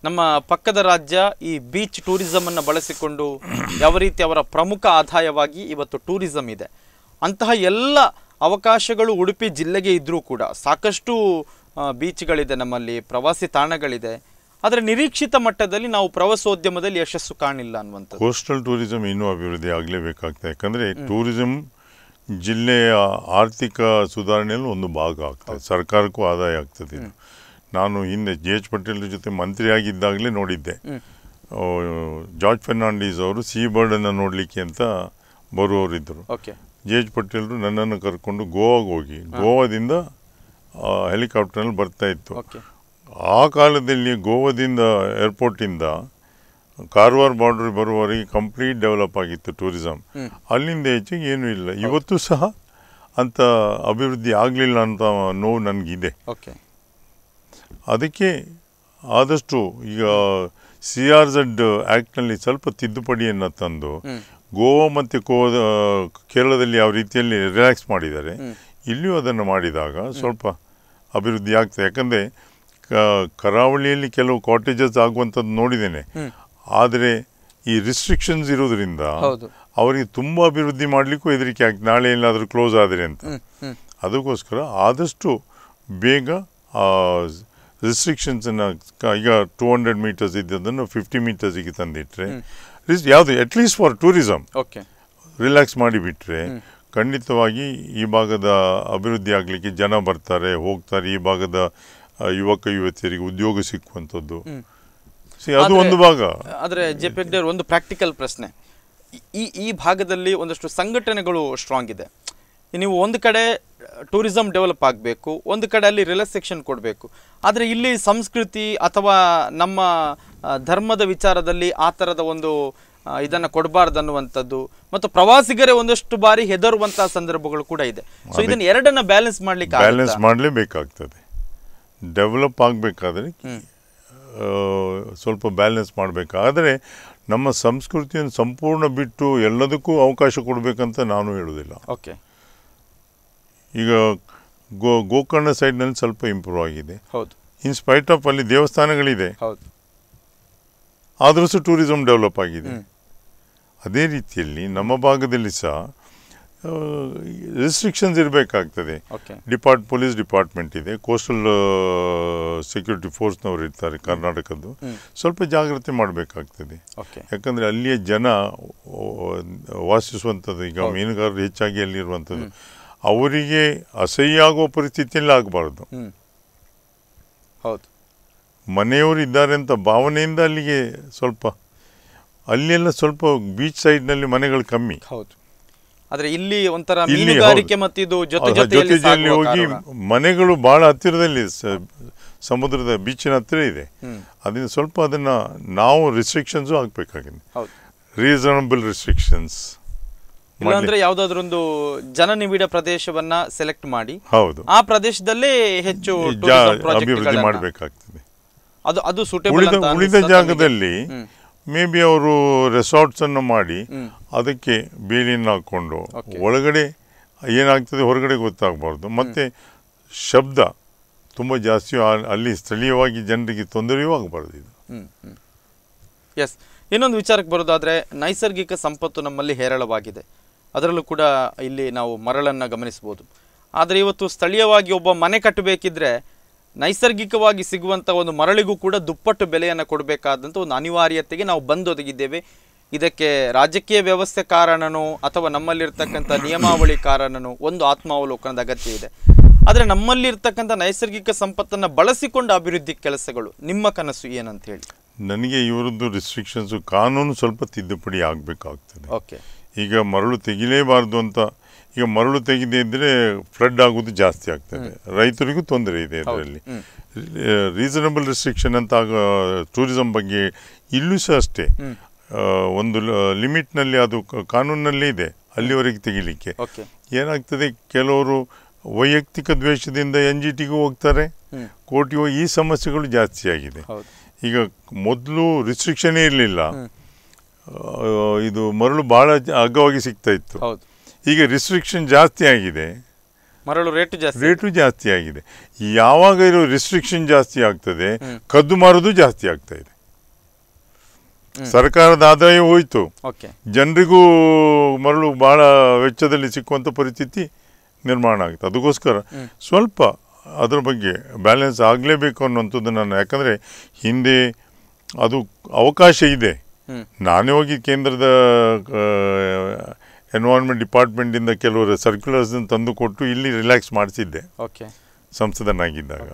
ನಮ್ಮ ಪಕ್ಕದ ರಾಜ್ಯ ಈ ಬೀಚ್ ಟೂರಿಸಮ್ ಅನ್ನು ಬಳಸಿಕೊಂಡು ಯಾವ ರೀತಿ ಅವರ ಪ್ರಮುಖ ಆದಾಯವಾಗಿ ಇವತ್ತು ಟೂರಿಸಮ್ ಇದೆ. ಅಂತಹ ಎಲ್ಲ ಅವಕಾಶಗಳು ಉಡುಪಿ ಜಿಲ್ಲೆಗೆ ಇದ್ದರೂ ಕೂಡ ಸಾಕಷ್ಟು ಬೀಚ್ಗಳಿದೆ ನಮ್ಮಲ್ಲಿ ಪ್ರವಾಸಿ ತಾಣಗಳಿದೆ. ಆದರೆ ನಿರೀಕ್ಷಿತ ಮಟ್ಟದಲ್ಲಿ ನಾವು ಪ್ರವಾಸೋದ್ಯಮದಲ್ಲಿ ಯಶಸ್ಸು ಕಾಣಿಲ್ಲ ಅನ್ನುವಂಥ ಕೋಸ್ಟಲ್ ಟೂರಿಸಂ ಇನ್ನೂ ಅಭಿವೃದ್ಧಿ ಆಗಲೇಬೇಕಾಗ್ತದೆ ಯಾಕಂದರೆ ಟೂರಿಸಂ ಜಿಲ್ಲೆಯ ಆರ್ಥಿಕ ಸುಧಾರಣೆಯಲ್ಲಿ ಒಂದು ಭಾಗ ಆಗ್ತದೆ ಸರ್ಕಾರಕ್ಕೂ ಆದಾಯ ಆಗ್ತದೆ ಇದು. ನಾನು ಹಿಂದೆ ಜೆ ಎಚ್ ಪಟೇಲ್ ಜೊತೆ ಮಂತ್ರಿಯಾಗಿದ್ದಾಗಲೇ ನೋಡಿದ್ದೆ. ಜಾರ್ಜ್ ಫೆರ್ನಾಂಡೀಸ್ ಅವರು ಸೀ ಬರ್ಡನ್ನು ನೋಡಲಿಕ್ಕೆ ಅಂತ ಬರುವವರಿದ್ದರು. ಜೆ ಎಚ್ ಪಟೇಲ್ರು ನನ್ನನ್ನು ಕರ್ಕೊಂಡು ಗೋವಾಗೆ ಹೋಗಿ. ಗೋವಾದಿಂದ ಹೆಲಿಕಾಪ್ಟರ್ನಲ್ಲಿ ಬರ್ತಾ ಇತ್ತು. ಆ ಕಾಲದಲ್ಲಿ ಗೋವಾದಿಂದ ಏರ್ಪೋರ್ಟಿಂದ ಕಾರವಾರ ಬಾರ್ಡರ್ ಬರುವವರೆಗೆ ಕಂಪ್ಲೀಟ್ ಡೆವಲಪ್ ಆಗಿತ್ತು ಟೂರಿಸಮ್ ಅಲ್ಲಿಂದ ಹೆಚ್ಚಿಗೆ ಏನೂ ಇಲ್ಲ. ಇವತ್ತು ಸಹ ಅಂತ ಅಭಿವೃದ್ಧಿ ಆಗಲಿಲ್ಲ ಅಂತ ನೋವು ನನಗಿದೆ. ಓಕೆ ಅದಕ್ಕೆ ಆದಷ್ಟು ಈಗ ಸಿ ಆರ್ ಝಡ್ ಆ್ಯಕ್ಟ್ನಲ್ಲಿ ಸ್ವಲ್ಪ ತಿದ್ದುಪಡಿಯನ್ನು ತಂದು ಗೋವಾ ಮತ್ತು ಕೋ ಕೇರಳದಲ್ಲಿ ಯಾವ ರೀತಿಯಲ್ಲಿ ರಿಲ್ಯಾಕ್ಸ್ ಮಾಡಿದ್ದಾರೆ. ಇಲ್ಲಿಯೂ ಅದನ್ನು ಮಾಡಿದಾಗ ಸ್ವಲ್ಪ ಅಭಿವೃದ್ಧಿ ಆಗ್ತದೆ. ಯಾಕಂದರೆ ಕರಾವಳಿಯಲ್ಲಿ ಕೆಲವು ಕಾಟೇಜಸ್ ಆಗುವಂಥದ್ದು ನೋಡಿದ್ದೇನೆ. ಆದರೆ ಈ ರಿಸ್ಟ್ರಿಕ್ಷನ್ಸ್ ಇರೋದ್ರಿಂದ. ಅವರಿಗೆ ತುಂಬ ಅಭಿವೃದ್ಧಿ ಮಾಡಲಿಕ್ಕೂ ಹೆದರಿಕೆ ಆಗ್ತದೆ ನಾಳೆ ಎಲ್ಲಾದರೂ ಕ್ಲೋಸ್ ಆದರೆ ಅಂತ. ಅದಕ್ಕೋಸ್ಕರ ಆದಷ್ಟು ಬೇಗ ರಿಸ್ಟ್ರಿಕ್ಷನ್ಸನ್ನು ಈಗ ಟೂ ಹಂಡ್ರೆಡ್ ಮೀಟರ್ಸ್ ಇದ್ದದನ್ನು ಫಿಫ್ಟಿ ಮೀಟರ್ಸಿಗೆ ತಂದಿಟ್ಟರೆ ಯಾವುದು at least for tourism okay relax ಮಾಡಿಬಿಟ್ರೆ ಖಂಡಿತವಾಗಿ ಈ ಭಾಗದ ಅಭಿವೃದ್ಧಿ ಆಗಲಿಕ್ಕೆ ಜನ ಬರ್ತಾರೆ ಹೋಗ್ತಾರೆ. ಈ ಭಾಗದ ಯುವಕ ಯುವತಿಯರಿಗೆ ಉದ್ಯೋಗ ಸಿಕ್ಕುವಂಥದ್ದು. ಅದು ಒಂದು ಭಾಗ. ಆದರೆ ಜೆ ಪಿ ಒಂದು ಪ್ರಾಕ್ಟಿಕಲ್ ಪ್ರಶ್ನೆ. ಈ ಈ ಭಾಗದಲ್ಲಿ ಒಂದಷ್ಟು ಸಂಘಟನೆಗಳು ಸ್ಟ್ರಾಂಗ್ ಇದೆ. ನೀವು ಒಂದು ಕಡೆ ಟೂರಿಸಂ ಡೆವಲಪ್ ಆಗಬೇಕು ಒಂದು ಕಡೆ ಅಲ್ಲಿ ರಿಲ್ಯಾಕ್ಸೇಷನ್ ಕೊಡಬೇಕು. ಆದರೆ ಇಲ್ಲಿ ಸಂಸ್ಕೃತಿ ಅಥವಾ ನಮ್ಮ ಧರ್ಮದ ವಿಚಾರದಲ್ಲಿ ಆ ಥರದ ಒಂದು ಇದನ್ನ ಕೊಡಬಾರ್ದು ಅನ್ನುವಂಥದ್ದು ಮತ್ತು ಪ್ರವಾಸಿಗರೇ ಒಂದಷ್ಟು ಬಾರಿ ಹೆದರುವಂತಹ ಸಂದರ್ಭಗಳು ಕೂಡ ಇದೆ. ಸೊ ಇದನ್ನ ಎರಡನ್ನ ಬ್ಯಾಲೆನ್ಸ್ ಮಾಡ್ಲಿಕ್ಕೆ ಬ್ಯಾಲೆನ್ಸ್? ಮಾಡಲೇಬೇಕಾಗ್ತದೆ ಡೆವಲಪ್ ಆಗಬೇಕಾದ್ರೆ ಸ್ವಲ್ಪ ಬ್ಯಾಲೆನ್ಸ್ ಮಾಡಬೇಕಾದ್ರೆ ನಮ್ಮ ಸಂಸ್ಕೃತಿಯನ್ನು ಸಂಪೂರ್ಣ ಬಿಟ್ಟು ಎಲ್ಲದಕ್ಕೂ ಅವಕಾಶ ಕೊಡಬೇಕಂತ ನಾನು ಹೇಳುವುದಿಲ್ಲ ಓಕೆ ಈಗ ಗೋ ಗೋಕರ್ಣ ಸೈಡ್ನಲ್ಲಿ ಸ್ವಲ್ಪ ಇಂಪ್ರೂವ್ ಆಗಿದೆ. ಹೌದು. ಇನ್ಸ್ಪೈಟ್ ಆಫ್ ಅಲ್ಲಿ ದೇವಸ್ಥಾನಗಳಿದೆ. ಹೌದು. ಆದರೂ ಸಹ ಟೂರಿಸಂ ಡೆವಲಪ್ ಆಗಿದೆ. ಅದೇ ರೀತಿಯಲ್ಲಿ ನಮ್ಮ ಭಾಗದಲ್ಲಿ ಸಹ ರಿಸ್ಟ್ರಿಕ್ಷನ್ಸ್ ಇರಬೇಕಾಗ್ತದೆ. ಡಿಪಾರ್ಟ್ ಪೊಲೀಸ್ ಡಿಪಾರ್ಟ್ಮೆಂಟ್ ಇದೆ. ಕೋಸ್ಟಲ್ ಸೆಕ್ಯೂರಿಟಿ ಫೋರ್ಸ್ನವರು ಇರ್ತಾರೆ ಕರ್ನಾಟಕದ್ದು. ಸ್ವಲ್ಪ ಜಾಗ್ರತೆ ಮಾಡಬೇಕಾಗ್ತದೆ. ಯಾಕಂದರೆ ಅಲ್ಲಿಯ ಜನ ವಾಸಿಸುವಂಥದ್ದು ಈಗ ಮೀನುಗಾರರು ಹೆಚ್ಚಾಗಿ ಅಲ್ಲಿರುವಂಥದ್ದು ಅವರಿಗೆ ಅಸಹ್ಯ ಆಗುವ ಪರಿಸ್ಥಿತಿಯಲ್ಲಿ ಆಗಬಾರ್ದು ಹೌದು. ಮನೆಯವರು ಇದ್ದಾರೆ ಅಂತ ಭಾವನೆಯಿಂದ ಅಲ್ಲಿಗೆ ಸ್ವಲ್ಪ ಅಲ್ಲೆಲ್ಲ ಸ್ವಲ್ಪ ಬೀಚ್ ಸೈಡ್ನಲ್ಲಿ ಮನೆಗಳು ಕಮ್ಮಿ. ಹೌದು. ಆದ್ರೆ ಇಲ್ಲಿ ಒಂಥರ ಮೀನುಗಾರಿಕೆ ಮತ್ತೆ ಇದು ಜೊತೆ ಜೊತೆಯಲ್ಲಿ ಹೋಗಿ ಮನೆಗಳು ಬಹಳ ಹತ್ತಿರದಲ್ಲಿ ಸಮುದ್ರದ ಬೀಚಿನ ಹತ್ತಿರ ಇದೆ. ಅದನ್ನ ಅದರಿಂದ ಸ್ವಲ್ಪ ಅದನ್ನ ನಾವು ರಿಸ್ಟ್ರಿಕ್ಷನ್ಸು ಹಾಕ್ಬೇಕಾಗಿದೆ. ರೀಸನಬಲ್ ರಿಸ್ಟ್ರಿಕ್ಷನ್ಸ್ ಇಲ್ಲಾಂದ್ರೆ ಯಾವ್ದಾದ್ರೊಂದು ಜನನಿಬಿಡ ಪ್ರದೇಶವನ್ನ ಸೆಲೆಕ್ಟ್ ಮಾಡಿ. ಹೌದು. ಆ ಪ್ರದೇಶದಲ್ಲೇ ಹೆಚ್ಚು ಅಭಿವೃದ್ಧಿ ಮಾಡಬೇಕಾಗ್ತದೆ. ಅದು ಅದು ಉಳಿದ ಜಾಗದಲ್ಲಿ. ಮೇ ಬಿ ಅವರು ರೆಸಾರ್ಟ್ಸ್ ಅನ್ನು ಮಾಡಿ ಅದಕ್ಕೆ ಬೇಲಿಯನ್ನು ಹಾಕ್ಕೊಂಡು. ಒಳಗಡೆ ಏನಾಗ್ತದೆ ಹೊರಗಡೆ ಗೊತ್ತಾಗಬಾರ್ದು. ಮತ್ತೆ ಶಬ್ದ ತುಂಬ ಜಾಸ್ತಿ ಅಲ್ಲಿ ಸ್ಥಳೀಯವಾಗಿ ಜನರಿಗೆ ತೊಂದರೆಯೂ ಆಗಬಾರ್ದು ಇದು. ಎಸ್ ಇನ್ನೊಂದು ವಿಚಾರಕ್ಕೆ ಬರೋದಾದರೆ ನೈಸರ್ಗಿಕ ಸಂಪತ್ತು ನಮ್ಮಲ್ಲಿ ಹೇರಳವಾಗಿದೆ. ಅದರಲ್ಲೂ ಕೂಡ ಇಲ್ಲಿ ನಾವು ಮರಳನ್ನು ಗಮನಿಸ್ಬೋದು ಆದರೆ ಇವತ್ತು ಸ್ಥಳೀಯವಾಗಿ ಒಬ್ಬ ಮನೆ ಕಟ್ಟಬೇಕಿದ್ರೆ ನೈಸರ್ಗಿಕವಾಗಿ ಸಿಗುವಂಥ ಒಂದು ಮರಳಿಗೂ ಕೂಡ ದುಪ್ಪಟ್ಟು ಬೆಲೆಯನ್ನು ಕೊಡಬೇಕಾದಂಥ ಒಂದು ಅನಿವಾರ್ಯತೆಗೆ ನಾವು ಬಂದೊದಗಿದ್ದೇವೆ. ಇದಕ್ಕೆ ರಾಜಕೀಯ ವ್ಯವಸ್ಥೆ ಕಾರಣನೋ ಅಥವಾ ನಮ್ಮಲ್ಲಿರ್ತಕ್ಕಂಥ ನಿಯಮಾವಳಿ ಕಾರಣನೋ ಒಂದು ಆತ್ಮಾವಲೋಕನದ ಅಗತ್ಯ ಇದೆ. ಆದರೆ ನಮ್ಮಲ್ಲಿರ್ತಕ್ಕಂಥ ನೈಸರ್ಗಿಕ ಸಂಪತ್ತನ್ನು ಬಳಸಿಕೊಂಡು ಅಭಿವೃದ್ಧಿ ಕೆಲಸಗಳು ನಿಮ್ಮ ಕನಸು ಏನಂತ ಹೇಳಿ. ನನಗೆ ಇವರದ್ದು ರಿಸ್ಟ್ರಿಕ್ಷನ್ಸು ಕಾನೂನು ಸ್ವಲ್ಪ ತಿದ್ದುಪಡಿ ಆಗಬೇಕಾಗ್ತದೆ. ಓಕೆ ಈಗ ಮರಳು ತೆಗಿಲೇಬಾರ್ದು ಅಂತ ಈಗ ಮರಳು ತೆಗೆದೇ ಇದ್ದರೆ ಫ್ಲಡ್ ಆಗೋದು ಜಾಸ್ತಿ ಆಗ್ತದೆ. ರೈತರಿಗೂ ತೊಂದರೆ ಇದೆ ಅದರಲ್ಲಿ. ರೀಸನಬಲ್ ರಿಸ್ಟ್ರಿಕ್ಷನ್ ಅಂತ ಟೂರಿಸಂ ಬಗ್ಗೆ ಇಲ್ಲೂ ಸಹ ಅಷ್ಟೇ. ಒಂದು ಲಿಮಿಟ್ನಲ್ಲಿ ಅದು ಕಾನೂನಿನಲ್ಲಿ ಕಾನೂನಲ್ಲಿ ಇದೆ ಅಲ್ಲಿವರೆಗೆ ತೆಗಿಲಿಕ್ಕೆ. ಏನಾಗ್ತದೆ ಕೆಲವರು ವೈಯಕ್ತಿಕ ದ್ವೇಷದಿಂದ ಎನ್ ಜಿ ಟಿಗೂ ಹೋಗ್ತಾರೆ. ಕೋರ್ಟ್ ಕೋರ್ಟಿಗೆ ಈ ಸಮಸ್ಯೆಗಳು ಜಾಸ್ತಿ ಆಗಿದೆ. ಈಗ ಮೊದಲು ರಿಸ್ಟ್ರಿಕ್ಷನೇ ಇರಲಿಲ್ಲ. ಇದು ಮರಳು ಬಹಳ ಅಗ್ಗವಾಗಿ ಸಿಗ್ತಾ ಇತ್ತು. ಹೌದು. ಈಗ ರಿಸ್ಟ್ರಿಕ್ಷನ್ ಜಾಸ್ತಿ ಆಗಿದೆ. ಮರಳು ರೇಟು ಜಾಸ್ತಿ ರೇಟು ಜಾಸ್ತಿ ಆಗಿದೆ. ಯಾವಾಗ ಇರೋ ರಿಸ್ಟ್ರಿಕ್ಷನ್ ಜಾಸ್ತಿ ಆಗ್ತದೆ ಕದ್ದು ಮಾರೋದು ಜಾಸ್ತಿ ಆಗ್ತಾ ಇದೆ. ಸರ್ಕಾರದ ಆದಾಯ ಹೋಯಿತು. ಜನರಿಗೂ ಮರಳು ಬಹಳ ವೆಚ್ಚದಲ್ಲಿ ಸಿಕ್ಕುವಂಥ ಪರಿಸ್ಥಿತಿ ನಿರ್ಮಾಣ ಆಗುತ್ತೆ. ಅದಕ್ಕೋಸ್ಕರ ಸ್ವಲ್ಪ ಅದರ ಬಗ್ಗೆ ಬ್ಯಾಲೆನ್ಸ್ ಆಗಲೇಬೇಕು ಅನ್ನುವಂಥದ್ದು ನಾನು ಯಾಕಂದರೆ ಹಿಂದೆ ಅದು ಅವಕಾಶ ಇದೆ. ನಾನೇ ಹೋಗಿ ಕೇಂದ್ರದ ಎನ್ವೈರ್ಮೆಂಟ್ ಡಿಪಾರ್ಟ್ಮೆಂಟಿಂದ ಕೆಲವರು ಸರ್ಕ್ಯುಲರ್ಸ್ ತಂದು ಕೊಟ್ಟು ಇಲ್ಲಿ ರಿಲ್ಯಾಕ್ಸ್ ಮಾಡಿಸಿದ್ದೆ. ಓಕೆ ಸಂಸದನಾಗಿದ್ದಾಗ.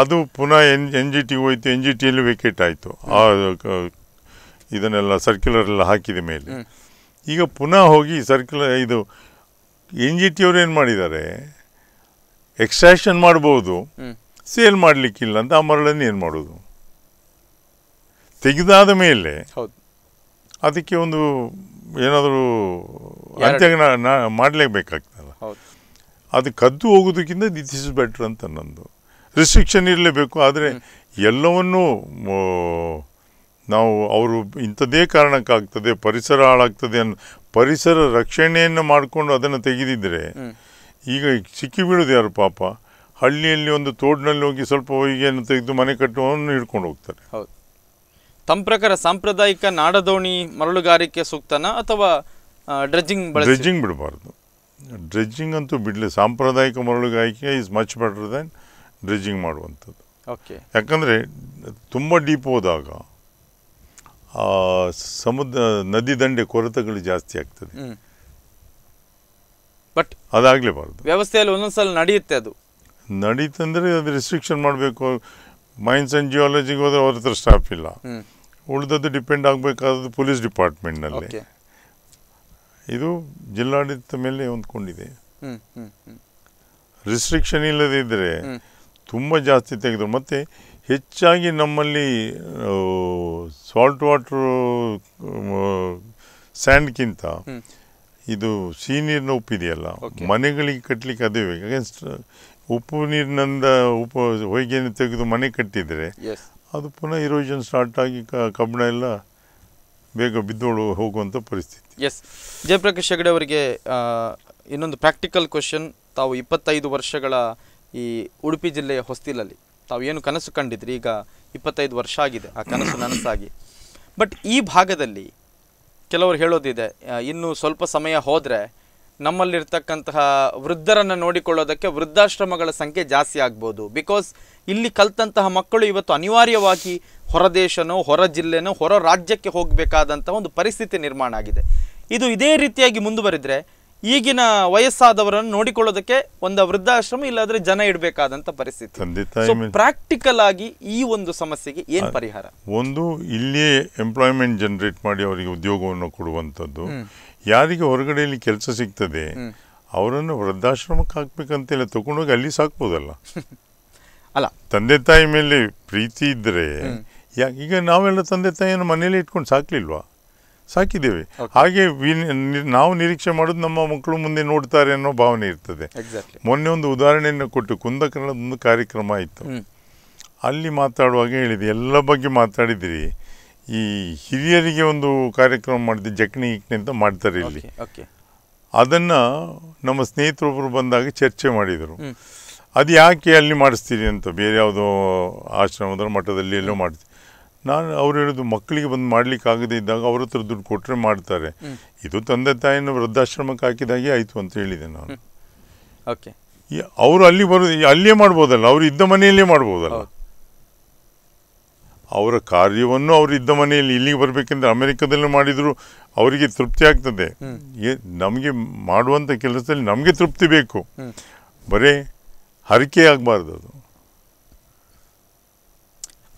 ಅದು ಪುನಃ ಎನ್ ಎನ್ ಜಿ ಟಿ ಹೋಯ್ತು ಎನ್ ಜಿ ಟಿಯಲ್ಲಿ ವೇಕೇಟ್ ಆಯಿತು. ಆ ಇದನ್ನೆಲ್ಲ ಸರ್ಕ್ಯುಲರ್ ಎಲ್ಲ ಹಾಕಿದ ಮೇಲೆ. ಈಗ ಪುನಃ ಹೋಗಿ ಸರ್ಕ್ಯುಲರ್ ಇದು ಎನ್ ಜಿ ಟಿ ಅವರು ಏನು ಮಾಡಿದ್ದಾರೆ? ಎಕ್ಸ್ಟ್ರಾಕ್ಷನ್ ಮಾಡ್ಬೋದು. ಸೇಲ್ ಮಾಡಲಿಕ್ಕಿಲ್ಲ ಅಂತ ಆ ಮರಳನ್ನು ಏನು ಮಾಡೋದು? ತೆಗೆದಾದ ಮೇಲೆ ಅದಕ್ಕೆ ಒಂದು ಏನಾದರೂ ಎರಡು. ಅಂತ್ಯ ಮಾಡಲೇಬೇಕಾಗ್ತಲ್ಲ ಅದು ಕದ್ದು ಹೋಗೋದಕ್ಕಿಂತ ದಿಸ್ ಇಸ್ ಬೆಟ್ರ್ ಅಂತ ನಂದು. ರಿಸ್ಟ್ರಿಕ್ಷನ್ ಇರಲೇಬೇಕು ಆದರೆ ಎಲ್ಲವನ್ನೂ ನಾವು ಅವರು ಇಂಥದ್ದೇ ಕಾರಣಕ್ಕಾಗ್ತದೆ ಪರಿಸರ ಹಾಳಾಗ್ತದೆ ಅನ್ನೋ ಪರಿಸರ ರಕ್ಷಣೆಯನ್ನು ಮಾಡಿಕೊಂಡು ಅದನ್ನು ತೆಗೆದಿದ್ದರೆ ಈಗ ಸಿಕ್ಕಿ ಬೀಳೋದು ಯಾರು ಪಾಪ? ಹಳ್ಳಿಯಲ್ಲಿ ಒಂದು ತೋಡಿನಲ್ಲಿ ಹೋಗಿ ಸ್ವಲ್ಪ ಹೊಯ್ಗೆಯನ್ನು ತೆಗೆದು ಮನೆ ಕಟ್ಟುವನ್ನು ಹಿಡ್ಕೊಂಡು ಹೋಗ್ತಾರೆ ಹೌದು. ತಮ್ಮ ಪ್ರಕಾರ ಸಾಂಪ್ರದಾಯಿಕ ನಾಡದೋಣಿ ಮರಳುಗಾರಿಕೆ ಸೂಕ್ತನ ಅಥವಾ ಡ್ರೆಜ್ಜಿಂಗ್ ಡ್ರೆಜ್ಜಿಂಗ್ ಬಿಡಬಾರ್ದು. ಡ್ರೆಜ್ಜಿಂಗ್ ಅಂತೂ ಬಿಡಲಿ. ಸಾಂಪ್ರದಾಯಿಕ ಮರಳುಗಾರಿಕೆ is much better than dredging ಮಾಡುವಂಥದ್ದು. ಓಕೆ ಯಾಕಂದರೆ ತುಂಬ ಡೀಪ್ ಹೋದಾಗ ಸಮುದ್ರ ನದಿ ದಂಡೆ ಕೊರತೆಗಳು ಜಾಸ್ತಿ ಆಗ್ತದೆ. ಬಟ್ ಅದಾಗಲೇಬಾರ್ದು. ವ್ಯವಸ್ಥೆಯಲ್ಲಿ ಒಂದೊಂದು ಸಲ ನಡೆಯುತ್ತೆ ಅದು. ನಡೀತಂದರೆ ಅದು ರಿಸ್ಟ್ರಿಕ್ಷನ್ ಮಾಡಬೇಕು. ಮೈನ್ಸ್ ಆ್ಯಂಡ್ ಜಿಯಾಲಜಿಗೆ ಹೋದರೆ ಅವ್ರ ಹತ್ರ ಸ್ಟಾಫ್ ಇಲ್ಲ. ಉಳಿದದ್ದು ಡಿಪೆಂಡ್ ಆಗಬೇಕಾದದ್ದು ಪೊಲೀಸ್ ಡಿಪಾರ್ಟ್ಮೆಂಟ್ನಲ್ಲಿ ಇದು ಜಿಲ್ಲಾಡಳಿತ ಮೇಲೆ ಹೊಂದ್ಕೊಂಡಿದೆ. ರಿಸ್ಟ್ರಿಕ್ಷನ್ ಇಲ್ಲದಿದ್ದರೆ ತುಂಬ ಜಾಸ್ತಿ ತೆಗೆದ್ರು. ಮತ್ತು ಹೆಚ್ಚಾಗಿ ನಮ್ಮಲ್ಲಿ ಸಾಲ್ಟ್ ವಾಟ್ರು ಸ್ಯಾಂಡ್ಗಿಂತ ಇದು ಸೀನಿಯರ್ನ ನೀರಿನ ಉಪ್ಪಿದೆಯಲ್ಲ. ಮನೆಗಳಿಗೆ ಕಟ್ಟಲಿಕ್ಕೆ ಅದೇ ಬೇಕು. ಅಗೇನ್ಸ್ಟ್ ಉಪ್ಪು ನೀರಿನಿಂದ ಉಪ್ಪು ಹೊಯ್ಗೆಯನ್ನು ತೆಗೆದು ಮನೆ ಕಟ್ಟಿದರೆ ಎಸ್ ಅದು ಪುನಃ ಇರೋಜನ್ ಸ್ಟಾರ್ಟ್ ಆಗಿ ಕಬ್ಬಿಣ ಎಲ್ಲ ಬೇಗ ಬಿದ್ದೋಳು ಹೋಗುವಂಥ ಪರಿಸ್ಥಿತಿ. ಎಸ್ ಜಯಪ್ರಕಾಶ್ ಹೆಗಡೆ ಅವರಿಗೆ ಇನ್ನೊಂದು ಪ್ರಾಕ್ಟಿಕಲ್ ಕ್ವಶನ್ ತಾವು ಇಪ್ಪತ್ತೈದು ವರ್ಷಗಳ ಈ ಉಡುಪಿ ಜಿಲ್ಲೆಯ ಹೊಸ್ತಿಲಲ್ಲಿ ತಾವು ಏನು ಕನಸು ಕಂಡಿದ್ರಿ? ಈಗ ಇಪ್ಪತ್ತೈದು ವರ್ಷ ಆಗಿದೆ ಆ ಕನಸು ನನಸಾಗಿ. ಬಟ್ ಈ ಭಾಗದಲ್ಲಿ ಕೆಲವರು ಹೇಳೋದಿದೆ ಇನ್ನು ಸ್ವಲ್ಪ ಸಮಯ ಹೋದರೆ ನಮ್ಮಲ್ಲಿರ್ತಕ್ಕಂತಹ ವೃದ್ಧರನ್ನು ನೋಡಿಕೊಳ್ಳೋದಕ್ಕೆ ವೃದ್ಧಾಶ್ರಮಗಳ ಸಂಖ್ಯೆ ಜಾಸ್ತಿ ಆಗ್ಬೋದು. ಬಿಕಾಸ್ ಇಲ್ಲಿ ಕಲ್ತಂತಹ ಮಕ್ಕಳು ಇವತ್ತು ಅನಿವಾರ್ಯವಾಗಿ ಹೊರ ದೇಶನೋ ಹೊರ ಜಿಲ್ಲೆನೋ ಹೊರ ರಾಜ್ಯಕ್ಕೆ ಹೋಗಬೇಕಾದಂಥ ಒಂದು ಪರಿಸ್ಥಿತಿ ನಿರ್ಮಾಣ ಆಗಿದೆ. ಇದು ಇದೇ ರೀತಿಯಾಗಿ ಮುಂದುವರಿದರೆ ಈಗಿನ ವಯಸ್ಸಾದವರನ್ನು ನೋಡಿಕೊಳ್ಳೋದಕ್ಕೆ ಒಂದು ವೃದ್ಧಾಶ್ರಮ ಇಲ್ಲಾದ್ರೆ ಜನ ಇಡಬೇಕಾದಂತ ಪರಿಸ್ಥಿತಿ. ಪ್ರಾಕ್ಟಿಕಲ್ ಆಗಿ ಈ ಒಂದು ಸಮಸ್ಯೆಗೆ ಏನು ಪರಿಹಾರ? ಒಂದು ಇಲ್ಲಿಯೇ ಎಂಪ್ಲಾಯ್ಮೆಂಟ್ ಜನರೇಟ್ ಮಾಡಿ ಅವರಿಗೆ ಉದ್ಯೋಗವನ್ನು ಕೊಡುವಂಥದ್ದು. ಯಾರಿಗೆ ಹೊರಗಡೆಯಲ್ಲಿ ಕೆಲಸ ಸಿಗ್ತದೆ ಅವರನ್ನು ವೃದ್ಧಾಶ್ರಮಕ್ಕೆ ಹಾಕ್ಬೇಕಂತೆಲ್ಲ ತಗೊಂಡೋಗಿ ಅಲ್ಲಿ ಸಾಕ್ಬೋದಲ್ಲ. ಅಲ್ಲ. ತಂದೆ ತಾಯಿ ಮೇಲೆ ಪ್ರೀತಿ ಇದ್ದರೆ ಯಾಕೆ ಈಗ ನಾವೆಲ್ಲ ತಂದೆ ತಾಯಿಯನ್ನು ಮನೇಲಿ ಇಟ್ಕೊಂಡು ಸಾಕ್ಲಿಲ್ವಾ? ಸಾಕಿದ್ದೇವೆ. ಹಾಗೆ ನಾವು ನಿರೀಕ್ಷೆ ಮಾಡೋದು ನಮ್ಮ ಮಕ್ಕಳು ಮುಂದೆ ನೋಡ್ತಾರೆ ಅನ್ನೋ ಭಾವನೆ ಇರ್ತದೆ. ಮೊನ್ನೆ ಒಂದು ಉದಾಹರಣೆಯನ್ನು ಕೊಟ್ಟು ಕುಂದಕರ್ಣದ ಒಂದು ಕಾರ್ಯಕ್ರಮ ಆಯಿತು. ಅಲ್ಲಿ ಮಾತಾಡುವಾಗ ಹೇಳಿದೆ ಎಲ್ಲ ಬಗ್ಗೆ ಮಾತಾಡಿದಿರಿ. ಈ ಹಿರಿಯರಿಗೆ ಒಂದು ಕಾರ್ಯಕ್ರಮ ಮಾಡಿದ್ದೆ ಜಕ್ಣಿ ಇಕ್ಣಿ ಅಂತ ಮಾಡ್ತಾರೆ ಇಲ್ಲಿ. ಅದನ್ನು ನಮ್ಮ ಸ್ನೇಹಿತರೊಬ್ಬರು ಬಂದಾಗ ಚರ್ಚೆ ಮಾಡಿದರು. ಅದು ಯಾಕೆ ಅಲ್ಲಿ ಮಾಡಿಸ್ತೀರಿ ಅಂತ ಬೇರೆ ಯಾವುದೋ ಆಶ್ರಮದ ಮಠದಲ್ಲಿ ಎಲ್ಲೋ ಮಾಡ್ತೀವಿ ನಾನು ಅವ್ರು ಹೇಳೋದು ಮಕ್ಕಳಿಗೆ ಬಂದು ಮಾಡ್ಲಿಕ್ಕೆ ಆಗದೇ ಇದ್ದಾಗ ಅವ್ರ ಹತ್ರ ದುಡ್ಡು ಕೊಟ್ಟರೆ ಮಾಡ್ತಾರೆ. ಇದು ತಂದೆ ತಾಯಿನ ವೃದ್ಧಾಶ್ರಮಕ್ಕೆ ಹಾಕಿದಾಗೆ ಆಯಿತು ಅಂತ ಹೇಳಿದೆ ನಾನು. ಓಕೆ. ಅವರು ಅಲ್ಲಿ ಬರೋದು ಅಲ್ಲೇ ಮಾಡ್ಬೋದಲ್ಲ ಅವ್ರು ಇದ್ದ ಮನೆಯಲ್ಲೇ ಮಾಡ್ಬೋದಲ್ಲ. ಅವರ ಕಾರ್ಯವನ್ನು ಅವರು ಇದ್ದ ಮನೆಯಲ್ಲಿ ಇಲ್ಲಿಗೆ ಬರಬೇಕೆಂದ್ರೆ ಅಮೆರಿಕದಲ್ಲಿ ಮಾಡಿದ್ರು ಅವರಿಗೆ ತೃಪ್ತಿ ಆಗ್ತದೆ. ನಮಗೆ ಮಾಡುವಂಥ ಕೆಲಸದಲ್ಲಿ ನಮಗೆ ತೃಪ್ತಿ ಬೇಕು. ಬರೇ ಹರಿಕೆ ಆಗಬಾರ್ದು ಅದು.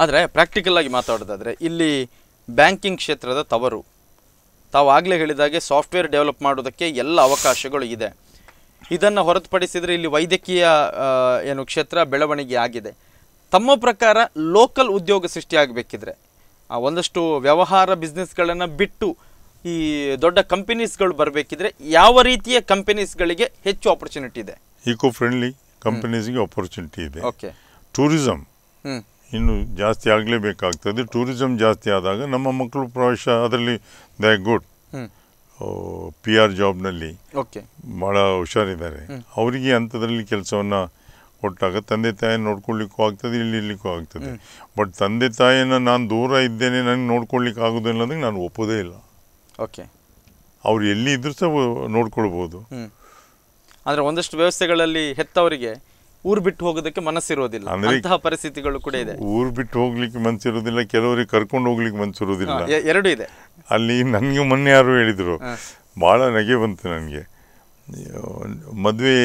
ಆದರೆ ಪ್ರಾಕ್ಟಿಕಲ್ ಆಗಿ ಮಾತಾಡೋದಾದರೆ ಇಲ್ಲಿ ಬ್ಯಾಂಕಿಂಗ್ ಕ್ಷೇತ್ರದ ತವರು ತಾವು ಆಗಲೇ ಹೇಳಿದಾಗೆ ಸಾಫ್ಟ್ವೇರ್ ಡೆವಲಪ್ ಮಾಡೋದಕ್ಕೆ ಎಲ್ಲ ಅವಕಾಶಗಳು ಇದೆ. ಇದನ್ನು ಹೊರತುಪಡಿಸಿದರೆ ಇಲ್ಲಿ ವೈದ್ಯಕೀಯ ಏನು ಕ್ಷೇತ್ರ ಬೆಳವಣಿಗೆ ಆಗಿದೆ. ತಮ್ಮ ಪ್ರಕಾರ ಲೋಕಲ್ ಉದ್ಯೋಗ ಸೃಷ್ಟಿಯಾಗಬೇಕಿದ್ರೆ ಆ, ಒಂದಷ್ಟು ವ್ಯವಹಾರ ಬಿಸ್ನೆಸ್ಗಳನ್ನು ಬಿಟ್ಟು ಈ ದೊಡ್ಡ ಕಂಪೆನೀಸ್ಗಳು ಬರಬೇಕಿದ್ರೆ ಯಾವ ರೀತಿಯ ಕಂಪೆನೀಸ್ಗಳಿಗೆ ಹೆಚ್ಚು ಆಪರ್ಚುನಿಟಿ ಇದೆ? ಈಕೋ ಫ್ರೆಂಡ್ಲಿ ಕಂಪನೀಸ್ಗೆ ಆಪರ್ಚುನಿಟಿ ಇದೆ. ಓಕೆ. ಟೂರಿಸಮ್ ಇನ್ನು ಜಾಸ್ತಿ ಆಗಲೇಬೇಕಾಗ್ತದೆ. ಟೂರಿಸಮ್ ಜಾಸ್ತಿ ಆದಾಗ ನಮ್ಮ ಮಕ್ಕಳು ಪ್ರವೇಶ ಅದರಲ್ಲಿ ದೇ ಗುಡ್. ಪಿ ಆರ್ ಜಾಬ್ನಲ್ಲಿ ಓಕೆ. ಭಾಳ ಹುಷಾರಿದ್ದಾರೆ. ಅವರಿಗೆ ಅಂಥದ್ರಲ್ಲಿ ಕೆಲಸವನ್ನು ಕೊಟ್ಟಾಗ ತಂದೆ ತಾಯಿ ನೋಡ್ಕೊಳ್ಳಿಕ್ಕೂ ಆಗ್ತದೆ ಇಲ್ಲಿ ಇರ್ಲಿಕ್ಕೂ ಆಗ್ತದೆ. ಬಟ್ ತಂದೆ ತಾಯಿನ ನಾನು ದೂರ ಇದ್ದೇನೆ ನನಗೆ ನೋಡ್ಕೊಳ್ಳಿಕ್ಕೆ ಆಗೋದಿಲ್ಲ ಅಂದ್ರೆ ನಾನು ಒಪ್ಪೋದೇ ಇಲ್ಲ. ಓಕೆ. ಅವ್ರು ಎಲ್ಲಿ ಇದ್ರೂ ಸಹ ನೋಡ್ಕೊಳ್ಬೋದು. ಆದ್ರೆ ಅಂದ್ರೆ ಒಂದಷ್ಟು ವ್ಯವಸ್ಥೆಗಳಲ್ಲಿ ಹೆತ್ತವರಿಗೆ ಊರು ಬಿಟ್ಟು ಹೋಗೋದಕ್ಕೆ ಮನಸ್ಸಿರೋದಿಲ್ಲ. ಅಂದ್ರೆ- ಅಂತಹ ಪರಿಸ್ಥಿತಿಗಳು ಕೂಡ ಇದೆ. ಊರು ಬಿಟ್ಟು ಹೋಗ್ಲಿಕ್ಕೆ ಮನಸ್ಸಿರೋದಿಲ್ಲ ಕೆಲವರಿಗೆ ಕರ್ಕೊಂಡು ಹೋಗ್ಲಿಕ್ಕೆ ಮನಸ್ಸಿರೋದಿಲ್ಲ ಎರಡು ಇದೆ. ಅಲ್ಲಿ ನನಗೆ ಮೊನ್ನೆ ಯಾರು ಹೇಳಿದರು. ಭಾಳ ನಗೆ ಬಂತು ನನಗೆ. ಮದುವೆ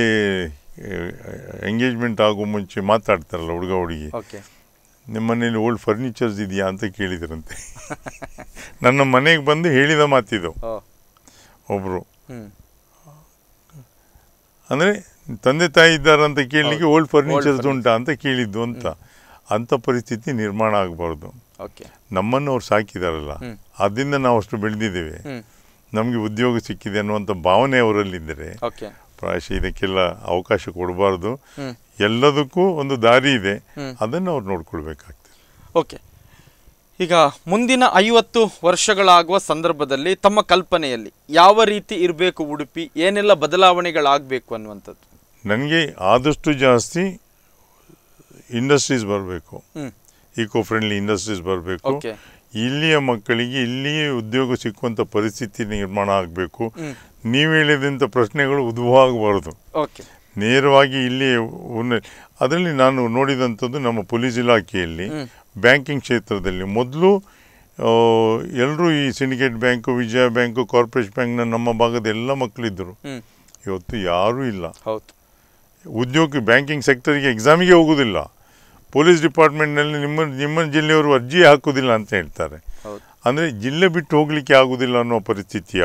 ಎಂಗೇಜ್ಮೆಂಟ್ ಆಗೋ ಮುಂಚೆ ಮಾತಾಡ್ತಾರಲ್ಲ ಹುಡುಗ ಹುಡುಗಿ. ನಿಮ್ಮನೇಲಿ ನಿಮ್ಮ ಮನೇಲಿ ಓಲ್ಡ್ ಫರ್ನಿಚರ್ಸ್ ಇದೆಯಾ? ಅಂತ ಕೇಳಿದ್ರಂತೆ. ನನ್ನ ಮನೆಗೆ ಬಂದು ಹೇಳಿದ ಮಾತಿದು. ಒಬ್ಬರು ಅಂದರೆ ತಂದೆ ತಾಯಿ ಇದ್ದಾರಂತ ಅಂತ ಕೇಳಲಿಕ್ಕೆ ಓಲ್ಡ್ ಫರ್ನಿಚರ್ಸ್. ಉಂಟಾ? ಅಂತ ಕೇಳಿದ್ದು ಅಂತ. ಅಂಥ ಪರಿಸ್ಥಿತಿ ನಿರ್ಮಾಣ ಆಗಬಾರ್ದು. ನಮ್ಮನ್ನು ಅವ್ರು ಸಾಕಿದಾರಲ್ಲ. ಅದರಿಂದ ನಾವು ಅಷ್ಟು ಬೆಳೆದಿದ್ದೇವೆ ನಮಗೆ ಉದ್ಯೋಗ ಸಿಕ್ಕಿದೆ ಅನ್ನುವಂಥ ಭಾವನೆ ಅವರಲ್ಲಿದ್ದರೆ ಪ್ರಾಯಶಃ ಇದಕ್ಕೆಲ್ಲ ಅವಕಾಶ ಕೊಡಬಾರ್ದು. ಎಲ್ಲದಕ್ಕೂ ಒಂದು ದಾರಿ ಇದೆ. ಅದನ್ನು ಅವ್ರು ನೋಡ್ಕೊಳ್ಬೇಕಾಗ್ತದೆ. ಓಕೆ. ಈಗ ಮುಂದಿನ ಐವತ್ತು ವರ್ಷಗಳಾಗುವ ಸಂದರ್ಭದಲ್ಲಿ ತಮ್ಮ ಕಲ್ಪನೆಯಲ್ಲಿ ಯಾವ ರೀತಿ ಇರಬೇಕು ಉಡುಪಿ? ಏನೆಲ್ಲ ಬದಲಾವಣೆಗಳಾಗಬೇಕು ಅನ್ನುವಂಥದ್ದು? ನನಗೆ ಆದಷ್ಟು ಜಾಸ್ತಿ ಇಂಡಸ್ಟ್ರೀಸ್ ಬರಬೇಕು. ಈಕೋ ಫ್ರೆಂಡ್ಲಿ ಇಂಡಸ್ಟ್ರೀಸ್ ಬರಬೇಕು. ಓಕೆ. ಇಲ್ಲಿಯ ಮಕ್ಕಳಿಗೆ ಇಲ್ಲಿಯೇ ಉದ್ಯೋಗ ಸಿಕ್ಕುವಂಥ ಪರಿಸ್ಥಿತಿ ನಿರ್ಮಾಣ ಆಗಬೇಕು. ನೀವು ಹೇಳಿದಂಥ ಪ್ರಶ್ನೆಗಳು ಉದ್ಭವ ಆಗಬಾರ್ದು ಓಕೆ. ನೇರವಾಗಿ ಇಲ್ಲಿ ಅದರಲ್ಲಿ ನಾನು ನೋಡಿದಂಥದ್ದು ನಮ್ಮ ಪೊಲೀಸ್ ಇಲಾಖೆಯಲ್ಲಿ ಬ್ಯಾಂಕಿಂಗ್ ಕ್ಷೇತ್ರದಲ್ಲಿ ಮೊದಲು ಎಲ್ಲರೂ ಈ syndicate bank Vijaya bank corporation ಬ್ಯಾಂಕ್ನ ನಮ್ಮ ಭಾಗದ ಎಲ್ಲ ಮಕ್ಕಳಿದ್ದರು. ಇವತ್ತು ಯಾರೂ ಇಲ್ಲ. ಹೌದು. ಉದ್ಯೋಗ ಬ್ಯಾಂಕಿಂಗ್ ಸೆಕ್ಟರಿಗೆ ಎಕ್ಸಾಮಿಗೆ ಹೋಗೋದಿಲ್ಲ. ಪೊಲೀಸ್ ಡಿಪಾರ್ಟ್ಮೆಂಟ್ನಲ್ಲಿ ನಿಮ್ಮ ನಿಮ್ಮ ಜಿಲ್ಲೆಯವರು ಅರ್ಜಿ ಹಾಕೋದಿಲ್ಲ ಅಂತ ಹೇಳ್ತಾರೆ. ಅಂದರೆ ಜಿಲ್ಲೆ ಬಿಟ್ಟು ಹೋಗಲಿಕ್ಕೆ ಆಗೋದಿಲ್ಲ ಅನ್ನೋ ಪರಿಸ್ಥಿತಿಯ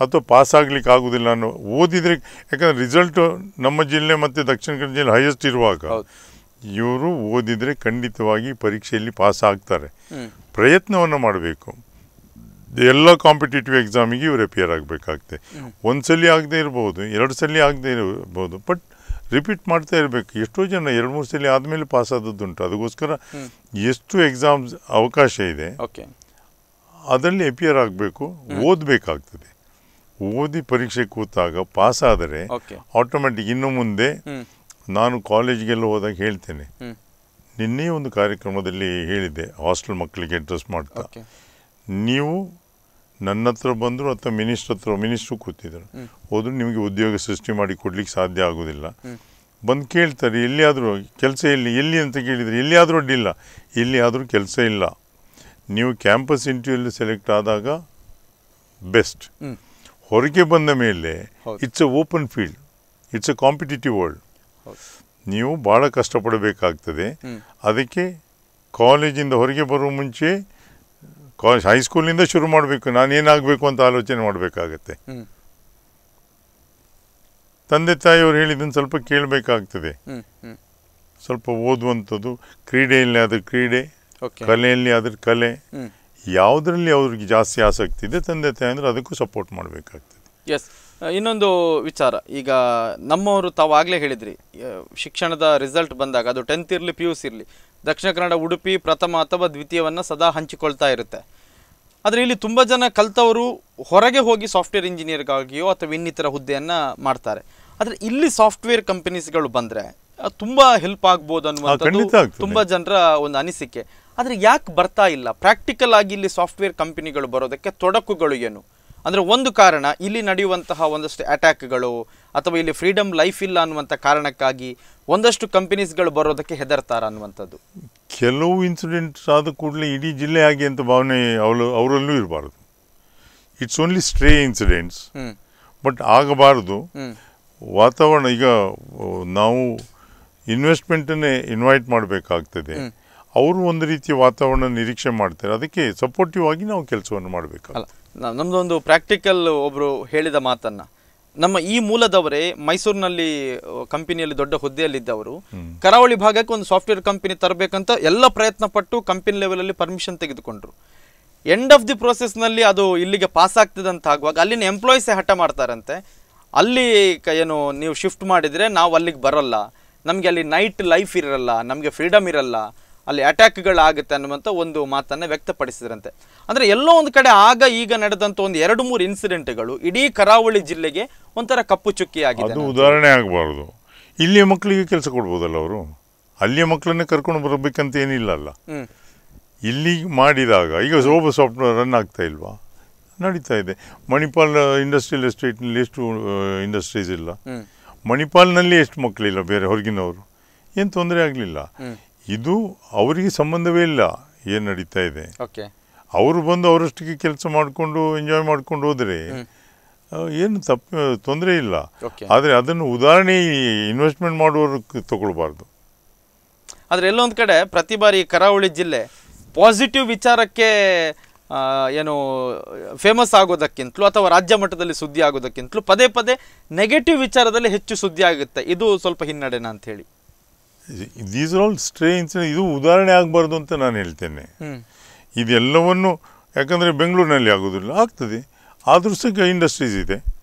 ಅಥವಾ ಪಾಸ್ ಆಗಲಿಕ್ಕೆ ಆಗೋದಿಲ್ಲ ಅನ್ನೋ ಓದಿದ್ರೆ ಯಾಕಂದರೆ ರಿಸಲ್ಟ್ ನಮ್ಮ ಜಿಲ್ಲೆ ಮತ್ತು ದಕ್ಷಿಣ ಕನ್ನಡ ಜಿಲ್ಲೆ ಹೈಯೆಸ್ಟ್ ಇರುವಾಗ ಇವರು ಓದಿದ್ರೆ ಖಂಡಿತವಾಗಿ ಪರೀಕ್ಷೆಯಲ್ಲಿ ಪಾಸ್ ಆಗ್ತಾರೆ. ಪ್ರಯತ್ನವನ್ನು ಮಾಡಬೇಕು. ಎಲ್ಲ ಕಾಂಪಿಟೇಟಿವ್ ಎಕ್ಸಾಮಿಗೆ ಇವರು ಅಪಿಯರ್ ಆಗಬೇಕಾಗ್ತದೆ. ಒಂದ್ಸಲಿ ಆಗದೆ ಇರ್ಬೋದು ಎರಡು ಸಲ ಆಗದೆ ಇರ್ಬೋದು ಬಟ್ ರಿಪೀಟ್ ಮಾಡ್ತಾ ಇರಬೇಕು. ಎಷ್ಟೋ ಜನ ಎರಡು ಮೂರು ಸಲ ಆದಮೇಲೆ ಪಾಸ್ ಆದದ್ದುಂಟು ಅದಕ್ಕೋಸ್ಕರ ಎಷ್ಟು ಎಕ್ಸಾಮ್ಸ್ ಅವಕಾಶ ಇದೆ ಓಕೆ ಅದರಲ್ಲಿ ಅಪಿಯರ್ ಆಗಬೇಕು ಓದಬೇಕಾಗ್ತದೆ. ಓದಿ ಪರೀಕ್ಷೆ ಕೂತಾಗ ಪಾಸ್ ಆದರೆ ಆಟೋಮೆಟಿಕ್ ಇನ್ನು ಮುಂದೆ ನಾನು ಕಾಲೇಜ್ಗೆಲ್ಲ ಹೋದಾಗ ಹೇಳ್ತೇನೆ. ನಿನ್ನೆ ಒಂದು ಕಾರ್ಯಕ್ರಮದಲ್ಲಿ ಹೇಳಿದ್ದೆ ಹಾಸ್ಟೆಲ್ ಮಕ್ಕಳಿಗೆ ಅಡ್ರೆಸ್ ಮಾಡ್ತಾ. ನೀವು ನನ್ನ ಹತ್ರ ಬಂದರು ಅಥವಾ ಮಿನಿಸ್ಟ್ರ್ ಹತ್ರ ಮಿನಿಸ್ಟ್ರು ಕೂತಿದ್ರು. ಹೋದ್ರು ನಿಮಗೆ ಉದ್ಯೋಗ ಸೃಷ್ಟಿ ಮಾಡಿ ಕೊಡ್ಲಿಕ್ಕೆ ಸಾಧ್ಯ ಆಗೋದಿಲ್ಲ. ಬಂದು ಕೇಳ್ತಾರೆ ಎಲ್ಲಿಯಾದರೂ ಕೆಲಸ ಎಲ್ಲಿ ಎಲ್ಲಿ ಅಂತ ಕೇಳಿದರೆ ಎಲ್ಲಿಯಾದರೂ ಅಡ್ಡಿಲ್ಲ. ಎಲ್ಲಿಯಾದರೂ ಕೆಲಸ ಇಲ್ಲ. ನೀವು ಕ್ಯಾಂಪಸ್ ಇಂಟರ್ವ್ಯೂಲ್ಲಿ ಸೆಲೆಕ್ಟ್ ಆದಾಗ ಬೆಸ್ಟ್ ಹೊರಗೆ ಬಂದ ಮೇಲೆ it's a open field it's a competitive world ನೀವು ಭಾಳ ಕಷ್ಟಪಡಬೇಕಾಗ್ತದೆ. ಅದಕ್ಕೆ ಕಾಲೇಜಿಂದ ಹೊರಗೆ ಬರುವ ಮುಂಚೆ ಕಾಲೇಜ್ ಹೈಸ್ಕೂಲಿಂದ ಶುರು ಮಾಡಬೇಕು. ನಾನು ಏನಾಗಬೇಕು ಅಂತ ಆಲೋಚನೆ ಮಾಡಬೇಕಾಗತ್ತೆ. ತಂದೆ ತಾಯಿಯವರು ಹೇಳಿದ್ದನ್ನು ಸ್ವಲ್ಪ ಕೇಳಬೇಕಾಗ್ತದೆ. ಸ್ವಲ್ಪ ಓದುವಂಥದ್ದು ಕ್ರೀಡೆಯಲ್ಲಿ ಆದರೆ ಕ್ರೀಡೆ ಕಲೆಯಲ್ಲಿ ಆದರೆ ಕಲೆ ಯಾವುದರಲ್ಲಿ ಅವ್ರಿಗೆ ಜಾಸ್ತಿ ಆಸಕ್ತಿ ಇದೆ ತಂದೆ ತಾಯಿ ಅಂದರೆ ಅದಕ್ಕೂ ಸಪೋರ್ಟ್ ಮಾಡಬೇಕಾಗ್ತದೆ. ಎಸ್ ಇನ್ನೊಂದು ವಿಚಾರ. ಈಗ ನಮ್ಮವರು ತಾವು ಆಗಲೇ ಹೇಳಿದ್ರಿ ಶಿಕ್ಷಣದ ರಿಸಲ್ಟ್ ಬಂದಾಗ ಅದು ಟೆಂತ್ ಇರಲಿ ಪಿ ಯು ಸಿ ಇರಲಿ ದಕ್ಷಿಣ ಕನ್ನಡ ಉಡುಪಿ ಪ್ರಥಮ ಅಥವಾ ದ್ವಿತೀಯವನ್ನು ಸದಾ ಹಂಚಿಕೊಳ್ತಾ ಇರುತ್ತೆ. ಆದರೆ ಇಲ್ಲಿ ತುಂಬ ಜನ ಕಲ್ತವರು ಹೊರಗೆ ಹೋಗಿ ಸಾಫ್ಟ್ವೇರ್ ಇಂಜಿನಿಯರ್ಗಾಗಿಯೋ ಅಥವಾ ಇನ್ನಿತರ ಹುದ್ದೆಯನ್ನು ಮಾಡ್ತಾರೆ. ಆದರೆ ಇಲ್ಲಿ ಸಾಫ್ಟ್ವೇರ್ ಕಂಪನೀಸ್ಗಳು ಬಂದರೆ ತುಂಬ ಹೆಲ್ಪ್ ಆಗ್ಬೋದು ಅನ್ನುವಂಥದ್ದು ತುಂಬ ಜನರ ಒಂದು ಅನಿಸಿಕೆ. ಆದರೆ ಯಾಕೆ ಬರ್ತಾ ಇಲ್ಲ? ಪ್ರಾಕ್ಟಿಕಲ್ ಆಗಿ ಇಲ್ಲಿ ಸಾಫ್ಟ್ವೇರ್ ಕಂಪನಿಗಳು ಬರೋದಕ್ಕೆ ತೊಡಕುಗಳು ಏನು? ಅಂದರೆ ಒಂದು ಕಾರಣ ಇಲ್ಲಿ ನಡೆಯುವಂತಹ ಒಂದಷ್ಟು ಅಟ್ಯಾಕ್ಗಳು ಅಥವಾ ಇಲ್ಲಿ ಫ್ರೀಡಮ್ ಲೈಫ್ ಇಲ್ಲ ಅನ್ನುವಂಥ ಕಾರಣಕ್ಕಾಗಿ ಒಂದಷ್ಟು ಕಂಪನೀಸ್ಗಳು ಬರೋದಕ್ಕೆ ಹೆದರ್ತಾರ ಅನ್ನುವಂಥದ್ದು. ಕೆಲವು ಇನ್ಸಿಡೆಂಟ್ಸ್ ಆದ ಕೂಡಲೇ ಇಡೀ ಜಿಲ್ಲೆ ಆಗಿ ಅಂತ ಭಾವನೆ ಅವಳು ಅವರಲ್ಲೂ ಇರಬಾರ್ದು. It's only stray incidents but ಆಗಬಾರ್ದು. ವಾತಾವರಣ ಈಗ ನಾವು ಇನ್ವೆಸ್ಟ್ಮೆಂಟನ್ನೇ ಇನ್ವೈಟ್ ಮಾಡಬೇಕಾಗ್ತದೆ. ಅವರು ಒಂದು ರೀತಿಯ ವಾತಾವರಣ ನಿರೀಕ್ಷೆ ಮಾಡ್ತಾರೆ. ಅದಕ್ಕೆ ಸಪೋರ್ಟಿವ್ ಆಗಿ ನಾವು ಕೆಲಸವನ್ನು ಮಾಡಬೇಕು. ಅಲ್ಲ ನಮ್ಮದೊಂದು ನಮ್ದೊಂದು ಪ್ರಾಕ್ಟಿಕಲ್ ಒಬ್ರು ಹೇಳಿದ ಮಾತನ್ನ. ನಮ್ಮ ಈ ಮೂಲದವರೇ ಮೈಸೂರಿನಲ್ಲಿ ಕಂಪನಿಯಲ್ಲಿ ದೊಡ್ಡ ಹುದ್ದೆಯಲ್ಲಿದ್ದವರು. ಕರಾವಳಿ ಭಾಗಕ್ಕೆ ಒಂದು ಸಾಫ್ಟ್ವೇರ್ ಕಂಪನಿ ತರಬೇಕಂತ ಎಲ್ಲ ಪ್ರಯತ್ನ ಪಟ್ಟು ಕಂಪನಿ ಲೆವೆಲಲ್ಲಿ ಪರ್ಮಿಷನ್ ತೆಗೆದುಕೊಂಡ್ರು. ಎಂಡ್ ಆಫ್ ದಿ ನಲ್ಲಿ ಅದು ಇಲ್ಲಿಗೆ ಪಾಸ್ ಆಗ್ತದೆ ಅಂತ ಆಗುವಾಗ ಅಲ್ಲಿನ ಎಂಪ್ಲಾಯೀಸೇ ಹಠ ಮಾಡ್ತಾರಂತೆ. ಅಲ್ಲಿ ಕ- ಏನು ನೀವು ಶಿಫ್ಟ್ ಮಾಡಿದರೆ ನಾವು ಅಲ್ಲಿಗೆ ಬರಲ್ಲ. ನಮಗೆ ಅಲ್ಲಿ ನೈಟ್ ಲೈಫ್ ಇರಲ್ಲ ನಮಗೆ ಫ್ರೀಡಮ್ ಇರಲ್ಲ. ಅಲ್ಲಿ ಅಟ್ಯಾಕ್ಗಳಾಗುತ್ತೆ ಅನ್ನುವಂಥ ಒಂದು ಮಾತನ್ನು ವ್ಯಕ್ತಪಡಿಸಿದ್ರಂತೆ. ಅಂದರೆ ಎಲ್ಲೋ ಒಂದು ಕಡೆ ಆಗ ಈಗ ನಡೆದಂಥ ಒಂದು ಎರಡು ಮೂರು ಇನ್ಸಿಡೆಂಟ್ಗಳು ಇಡೀ ಕರಾವಳಿ ಜಿಲ್ಲೆಗೆ ಒಂಥರ ಕಪ್ಪು ಚುಕ್ಕಿಯಾಗಿದೆ ಅದು ಉದಾಹರಣೆ ಆಗಬಾರ್ದು. ಇಲ್ಲಿಯ ಮಕ್ಕಳಿಗೆ ಕೆಲಸ ಕೊಡ್ಬೋದಲ್ಲ ಅವರು? ಅಲ್ಲಿಯ ಮಕ್ಕಳನ್ನೇ ಕರ್ಕೊಂಡು ಬರಬೇಕಂತ ಏನಿಲ್ಲ ಅಲ್ಲ. ಇಲ್ಲಿ ಮಾಡಿದಾಗ ಈಗ ಸೋಬ ಸಾಫ್ಟ್ವೇರ್ ರನ್ ಆಗ್ತಾ ಇಲ್ವಾ? ನಡೀತಾ ಇದೆ. ಮಣಿಪಾಲ್ ಇಂಡಸ್ಟ್ರಿಯಲ್ ಎಸ್ಟೇಟ್ನಲ್ಲಿ ಎಷ್ಟು ಇಂಡಸ್ಟ್ರೀಸ್ ಇಲ್ಲ? ಮಣಿಪಾಲ್ನಲ್ಲಿ ಎಷ್ಟು ಮಕ್ಕಳಿಲ್ಲ ಬೇರೆ ಹೊರಗಿನವರು? ಏನು ತೊಂದರೆ ಆಗಲಿಲ್ಲ. ಇದು ಅವರಿಗೆ ಸಂಬಂಧವೇ ಇಲ್ಲ. ಏನು ನಡೀತಾ ಇದೆ. ಅವರು ಬಂದು ಅವರಷ್ಟಿಗೆ ಕೆಲಸ ಮಾಡಿಕೊಂಡು ಎಂಜಾಯ್ ಮಾಡ್ಕೊಂಡು ಹೋದರೆ ಏನು ತಪ್ಪು ತೊಂದರೆ ಇಲ್ಲ. ಆದರೆ ಅದನ್ನು ಉದಾಹರಣೆ ಇನ್ವೆಸ್ಟ್ಮೆಂಟ್ ಮಾಡುವವರು ತಗೊಳ್ಬಾರ್ದು. ಆದರೆ ಎಲ್ಲೊಂದು ಕಡೆ ಪ್ರತಿ ಬಾರಿ ಕರಾವಳಿ ಜಿಲ್ಲೆ ಪಾಸಿಟಿವ್ ವಿಚಾರಕ್ಕೆ ಏನು ಫೇಮಸ್ ಆಗೋದಕ್ಕಿಂತಲೂ ಅಥವಾ ರಾಜ್ಯ ಮಟ್ಟದಲ್ಲಿ ಸುದ್ದಿ ಆಗೋದಕ್ಕಿಂತಲೂ ಪದೇ ಪದೇ ನೆಗೆಟಿವ್ ವಿಚಾರದಲ್ಲಿ ಹೆಚ್ಚು ಸುದ್ದಿ ಆಗುತ್ತೆ. ಇದು ಸ್ವಲ್ಪ ಹಿನ್ನಡೆನಾ ಅಂತ ಹೇಳಿ. These are all stray incident ಇದು ಉದಾಹರಣೆ ಆಗಬಾರ್ದು ಅಂತ ನಾನು ಹೇಳ್ತೇನೆ. ಇದೆಲ್ಲವನ್ನು ಯಾಕಂದರೆ ಬೆಂಗಳೂರಿನಲ್ಲಿ ಆಗೋದಿಲ್ಲ ಆಗ್ತದೆ. ಆದರೂ ಸಹ ಇಂಡಸ್ಟ್ರೀಸ್ ಇದೆ.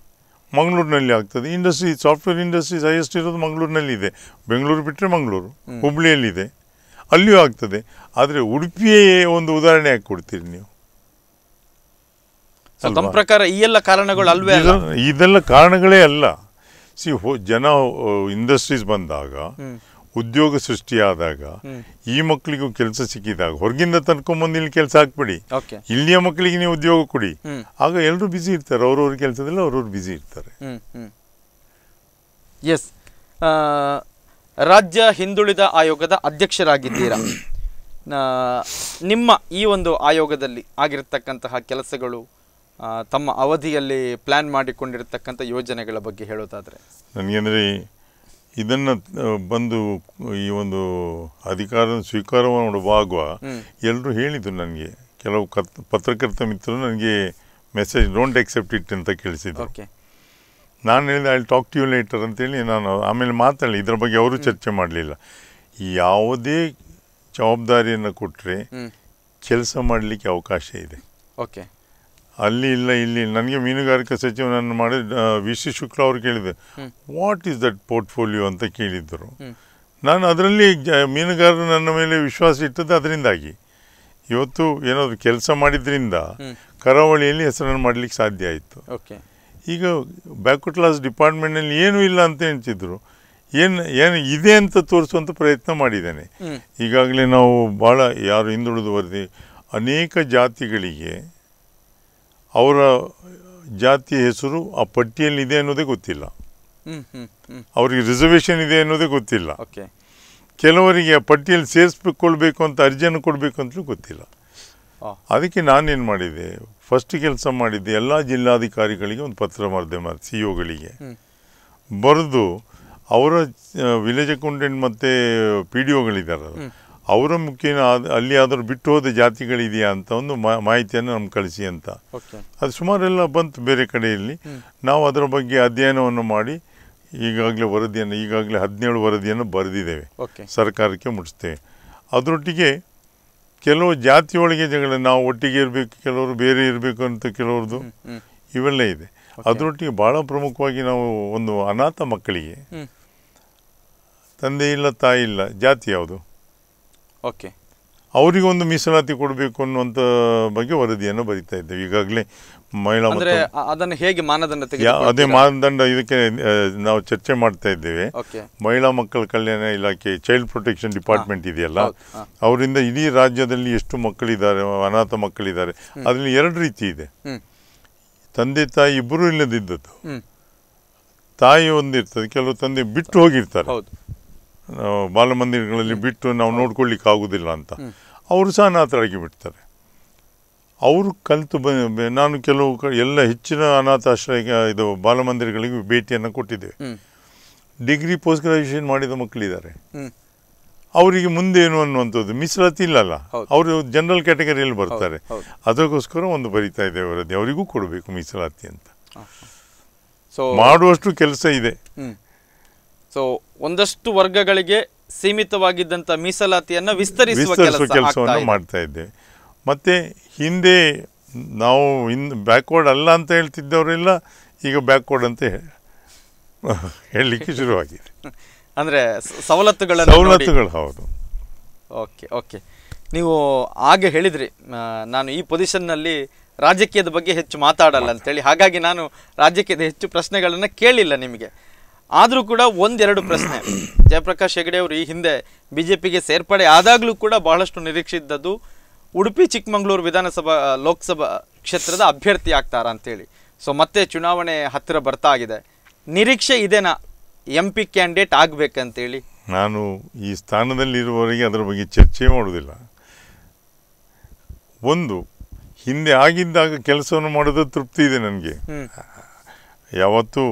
ಮಂಗಳೂರಿನಲ್ಲಿ ಆಗ್ತದೆ. ಇಂಡಸ್ಟ್ರಿ ಸಾಫ್ಟ್ವೇರ್ ಇಂಡಸ್ಟ್ರೀಸ್ ಹೈಯೆಸ್ಟ್ ಇರೋದು ಮಂಗಳೂರಿನಲ್ಲಿ ಇದೆ. ಬೆಂಗಳೂರು ಬಿಟ್ಟರೆ ಮಂಗಳೂರು ಹುಬ್ಬಳ್ಳಿಯಲ್ಲಿದೆ ಅಲ್ಲಿಯೂ ಆಗ್ತದೆ. ಆದರೆ ಉಡುಪಿಯೇ ಒಂದು ಉದಾಹರಣೆ ಯಾಕೆ ಕೊಡ್ತೀರಿ ನೀವು ತಮ್ಮ ಪ್ರಕಾರ ಈ ಎಲ್ಲ ಕಾರಣಗಳು ಅಲ್ವೇ ಇದೆಲ್ಲ- ಕಾರಣಗಳೇ ಅಲ್ಲ. ಸಿ ಜನ ಇಂಡಸ್ಟ್ರೀಸ್ ಬಂದಾಗ. ಉದ್ಯೋಗ ಸೃಷ್ಟಿಯಾದಾಗ ಈ ಮಕ್ಕಳಿಗೂ ಕೆಲಸ ಸಿಕ್ಕಿದಾಗ ಹೊರಗಿಂದ ತನ್ಕೊಂಬಂದು ಇಲ್ಲಿ ಕೆಲಸ ಹಾಕ್ಬಿಡಿ. ಇಲ್ಲಿಯ ಮಕ್ಕಳಿಗೆ ನೀವು ಉದ್ಯೋಗ ಕೊಡಿ. ಆಗ ಎಲ್ಲರೂ ಬ್ಯುಸಿ ಇರ್ತಾರೆ. ಅವ್ರವ್ರ ಕೆಲಸದಲ್ಲಿ ಅವ್ರವ್ರು ಬ್ಯುಸಿ ಇರ್ತಾರೆ. ಎಸ್ ರಾಜ್ಯ ಹಿಂದುಳಿದ ಆಯೋಗದ ಅಧ್ಯಕ್ಷರಾಗಿದ್ದೀರಾ? ನಿಮ್ಮ ಈ ಒಂದು ಆಯೋಗದಲ್ಲಿ ಆಗಿರತಕ್ಕಂತಹ ಕೆಲಸಗಳು ತಮ್ಮ ಅವಧಿಯಲ್ಲಿ ಪ್ಲಾನ್ ಮಾಡಿಕೊಂಡಿರತಕ್ಕಂಥ ಯೋಜನೆಗಳ ಬಗ್ಗೆ ಹೇಳೋದಾದರೆ. ನನಗೆ ಅಂದರೆ ಇದನ್ನು ಬಂದು ಈ ಒಂದು ಅಧಿಕಾರ ಸ್ವೀಕಾರ ಮಾಡುವಾಗ. ಎಲ್ಲರೂ ಹೇಳಿದರು ನನಗೆ. ಕೆಲವು ಕತ್ ಪತ್ರಕರ್ತ ಮಿತ್ರರು ನನಗೆ ಮೆಸೇಜ್ ಡೋಂಟ್ ಎಕ್ಸೆಪ್ಟ್ ಇಟ್ ಅಂತ ಕೇಳಿಸಿದ್ರು. ನಾನು ಹೇಳಿದೆ I talk to you later ಅಂತೇಳಿ ನಾನು ಆಮೇಲೆ ಮಾತಾಡಲಿ ಇದರ ಬಗ್ಗೆ ಅವರು ಚರ್ಚೆ ಮಾಡಲಿಲ್ಲ. ಯಾವುದೇ ಜವಾಬ್ದಾರಿಯನ್ನು ಕೊಟ್ಟರೆ ಕೆಲಸ ಮಾಡಲಿಕ್ಕೆ ಅವಕಾಶ ಇದೆ. ಓಕೆ ಅಲ್ಲಿ ಇಲ್ಲ ಇಲ್ಲಿ ನನಗೆ ಮೀನುಗಾರಿಕಾ ಸಚಿವನನ್ನು ಮಾಡಿ ವಿ ಸಿ ಶುಕ್ಲ ಅವರು ಕೇಳಿದೆ ವಾಟ್ ಈಸ್ ದಟ್ ಪೋರ್ಟ್ಫೋಲಿಯೋ ಅಂತ ಕೇಳಿದ್ದರು ನಾನು ಅದರಲ್ಲಿ ಜ ಮೀನುಗಾರರು ನನ್ನ ಮೇಲೆ ವಿಶ್ವಾಸ ಇಟ್ಟದ್ದು ಅದರಿಂದಾಗಿ. ಇವತ್ತು ಏನಾದರೂ ಕೆಲಸ ಮಾಡಿದ್ರಿಂದ. ಕರಾವಳಿಯಲ್ಲಿ ಹೆಸರನ್ನು ಮಾಡಲಿಕ್ಕೆ ಸಾಧ್ಯ ಆಯಿತು. ಓಕೆ. ಈಗ ಬ್ಯಾಕ್ವರ್ಡ್ ಕ್ಲಾಸ್ ಡಿಪಾರ್ಟ್ಮೆಂಟ್ನಲ್ಲಿ ಏನೂ ಇಲ್ಲ ಅಂತ ಹೇಳ್ತಿದ್ರು. ಏನು ಏನು ಇದೆ ಅಂತ ತೋರಿಸುವಂಥ ಪ್ರಯತ್ನ ಮಾಡಿದ್ದೇನೆ. ಈಗಾಗಲೇ ನಾವು ಭಾಳ ಯಾರು ಹಿಂದುಳಿದು ವರದಿ ಅನೇಕ ಜಾತಿಗಳಿಗೆ ಅವರ ಜಾತಿಯ ಹೆಸರು ಆ ಪಟ್ಟಿಯಲ್ಲಿ ಇದೆ ಅನ್ನೋದೇ ಗೊತ್ತಿಲ್ಲ. ಅವರಿಗೆ ರಿಸರ್ವೇಷನ್ ಇದೆ ಅನ್ನೋದೇ ಗೊತ್ತಿಲ್ಲ. ಕೆಲವರಿಗೆ ಆ ಪಟ್ಟಿಯಲ್ಲಿ ಸೇರಿಸ್ಕೊಳ್ಬೇಕು ಅಂತ ಅರ್ಜಿಯನ್ನು ಕೊಡಬೇಕು ಅಂತಲೂ ಗೊತ್ತಿಲ್ಲ. ಅದಕ್ಕೆ ನಾನೇನು ಮಾಡಿದೆ? ಫಸ್ಟ್ ಕೆಲಸ ಮಾಡಿದ್ದೆ ಎಲ್ಲ ಜಿಲ್ಲಾಧಿಕಾರಿಗಳಿಗೆ ಒಂದು ಪತ್ರ ಮಾಡಿದೆ ಸಿ ಒಗಳಿಗೆ ಬರೆದು ಅವರ ವಿಲೇಜ್ ಅಕೌಂಟೆಂಟ್ ಮತ್ತು ಪಿ ಡಿ ಒಗಳಿದ್ದಾರೆ ಅವರ ಮುಖೇನ ಆದ- ಅಲ್ಲಿ ಆದರೂ ಬಿಟ್ಟು ಹೋದ ಜಾತಿಗಳಿದೆಯಾ ಅಂತ ಒಂದು ಮಾ- ಮಾಹಿತಿಯನ್ನು ನಮ್ಗೆ ಕಳಿಸಿ ಅಂತ. ಅದು ಸುಮಾರೆಲ್ಲ ಬಂತು ಬೇರೆ ಕಡೆಯಲ್ಲಿ. ನಾವು ಅದರ ಬಗ್ಗೆ ಅಧ್ಯಯನವನ್ನು ಮಾಡಿ ಈಗಾಗಲೇ ವರದಿಯನ್ನು ಈಗಾಗಲೇ ಹದಿನೇಳು ವರದಿಯನ್ನು ಬರೆದಿದ್ದೇವೆ. ಸರ್ಕಾರಕ್ಕೆ ಮುಟ್ಟಿಸ್ತೇವೆ ಅದರೊಟ್ಟಿಗೆ ಕೆಲವು ಜಾತಿಯೊಳಗೆ ಜಗಳ ನಾವು ಒಟ್ಟಿಗೆ ಇರಬೇಕು ಕೆಲವರು ಬೇರೆ ಇರಬೇಕು ಅಂತ ಕೆಲವ್ರದ್ದು ಇವೆಲ್ಲ ಇದೆ. ಅದರೊಟ್ಟಿಗೆ ಭಾಳ ಪ್ರಮುಖವಾಗಿ ನಾವು ಒಂದು ಅನಾಥ ಮಕ್ಕಳಿಗೆ. ತಂದೆ ಇಲ್ಲ ತಾಯಿ ಇಲ್ಲ ಜಾತಿ ಯಾವುದು? ಓಕೆ. ಅವರಿಗೆ ಒಂದು ಮೀಸಲಾತಿ ಕೊಡಬೇಕು ಅನ್ನುವಂಥ ಬಗ್ಗೆ ವರದಿಯನ್ನು ಬರಿತಾ ಇದ್ದೇವೆ. ಈಗಾಗಲೇ ಮಹಿಳಾ ಅದನ್ನು ಹೇಗೆ ಮಾನದಂಡ ಅದೇ ಮಾನದಂಡ ಇದಕ್ಕೆ ನಾವು ಚರ್ಚೆ ಮಾಡ್ತಾ ಇದ್ದೇವೆ. ಮಹಿಳಾ ಮಕ್ಕಳ ಕಲ್ಯಾಣ ಇಲಾಖೆ ಚೈಲ್ಡ್ ಪ್ರೊಟೆಕ್ಷನ್ ಡಿಪಾರ್ಟ್ಮೆಂಟ್ ಇದೆಯಲ್ಲ. ಅವರಿಂದ ಇಡೀ ರಾಜ್ಯದಲ್ಲಿ ಎಷ್ಟು ಮಕ್ಕಳಿದ್ದಾರೆ ಅನಾಥ ಮಕ್ಕಳಿದ್ದಾರೆ ಅದರಲ್ಲಿ ಎರಡು ರೀತಿ ಇದೆ. ತಂದೆ ತಾಯಿ ಇಬ್ಬರೂ ಇಲ್ಲದಿದ್ದದ್ದು. ತಾಯಿ ಒಂದಿರ್ತದೆ ಕೆಲವು ತಂದೆ ಬಿಟ್ಟು ಹೋಗಿರ್ತಾರೆ. ಬಾಲಮಂದಿರಗಳಲ್ಲಿ ಬಿಟ್ಟು ನಾವು ನೋಡ್ಕೊಳ್ಳಿಕ್ಕೆ ಆಗೋದಿಲ್ಲ ಅಂತ. ಅವರು ಸಹ ಅನಾಥರಾಗಿ ಬಿಡ್ತಾರೆ. ಅವರು ಕಲಿತು ಬ ನಾನು ಕೆಲವು ಎಲ್ಲ ಹೆಚ್ಚಿನ ಅನಾಥಾಶ್ರಯ ಇದು ಬಾಲಮಂದಿರಗಳಿಗೆ ಭೇಟಿಯನ್ನು ಕೊಟ್ಟಿದ್ದೇವೆ ಡಿಗ್ರಿ ಪೋಸ್ಟ್ ಗ್ರಾಜುಯೇಷನ್ ಮಾಡಿದ ಮಕ್ಕಳಿದ್ದಾರೆ. ಅವರಿಗೆ ಮುಂದೆ ಏನು ಅನ್ನುವಂಥದ್ದು ಮೀಸಲಾತಿ ಇಲ್ಲಲ್ಲ. ಅವರು ಜನರಲ್ ಕ್ಯಾಟಗರಿಯಲ್ಲಿ ಬರ್ತಾರೆ. ಅದಕ್ಕೋಸ್ಕರ ಒಂದು ಬರಿತಾ ಇದೆ ವರದಿ ಅವರಿಗೂ ಕೊಡಬೇಕು ಮೀಸಲಾತಿ ಅಂತ. ಸೊ ಮಾಡುವಷ್ಟು ಕೆಲಸ ಇದೆ. ಸೊ ಒಂದಷ್ಟು ವರ್ಗಗಳಿಗೆ ಸೀಮಿತವಾಗಿದ್ದಂಥ ಮೀಸಲಾತಿಯನ್ನು ವಿಸ್ತರಿಸುವ ಕೆಲಸವನ್ನು. ಮಾಡ್ತಾ ಇದ್ದೆ. ಮತ್ತೆ ಹಿಂದೆ ನಾವು ಇನ್ ಬ್ಯಾಕ್ವರ್ಡ್ ಅಲ್ಲ ಅಂತ ಹೇಳ್ತಿದ್ದವರೆಲ್ಲ ಈಗ ಬ್ಯಾಕ್ವರ್ಡ್ ಅಂತ ಹೇಳಲಿಕ್ಕೆ ಶುರುವಾಗಿದೆ. ಅಂದರೆ ಸವಲತ್ತುಗಳ ಸವಲತ್ತುಗಳು ಹೌದು. Okay okay. ನೀವು ಹಾಗೆ ಹೇಳಿದ್ರಿ ನಾನು ಈ ಪೊಸಿಷನ್ನಲ್ಲಿ ರಾಜಕೀಯದ ಬಗ್ಗೆ ಹೆಚ್ಚು ಮಾತಾಡಲ್ಲ ಅಂತೇಳಿ. ಹಾಗಾಗಿ ನಾನು ರಾಜಕೀಯದ ಹೆಚ್ಚು ಪ್ರಶ್ನೆಗಳನ್ನು ಕೇಳಿಲ್ಲ ನಿಮಗೆ. ಆದರೂ ಕೂಡ ಒಂದೆರಡು ಪ್ರಶ್ನೆ. ಜಯಪ್ರಕಾಶ್ ಹೆಗಡೆ ಅವರು ಈ ಹಿಂದೆ ಬಿ ಜೆ ಪಿಗೆ ಸೇರ್ಪಡೆ ಆದಾಗಲೂ ಕೂಡ ಬಹಳಷ್ಟು ನಿರೀಕ್ಷೆ ಇದ್ದದ್ದು ಉಡುಪಿ ಚಿಕ್ಕಮಗಳೂರು ವಿಧಾನಸಭಾ ಲೋಕಸಭಾ ಕ್ಷೇತ್ರದ ಅಭ್ಯರ್ಥಿ ಆಗ್ತಾರಾ ಅಂತೇಳಿ. ಸೊ ಮತ್ತೆ ಚುನಾವಣೆ ಹತ್ತಿರ ಬರ್ತಾ ಆಗಿದೆ. ನಿರೀಕ್ಷೆ ಇದೆನಾ? ಎಂ ಪಿ ಕ್ಯಾಂಡಿಡೇಟ್ ಆಗಬೇಕಂತೇಳಿ. ನಾನು ಈ ಸ್ಥಾನದಲ್ಲಿರುವವರೆಗೆ ಅದರ ಬಗ್ಗೆ ಚರ್ಚೆ ಮಾಡುವುದಿಲ್ಲ. ಒಂದು ಹಿಂದೆ ಆಗಿದ್ದಾಗ ಕೆಲಸವನ್ನು ಮಾಡೋದು ತೃಪ್ತಿ ಇದೆ ನನಗೆ. ಯಾವತ್ತೂ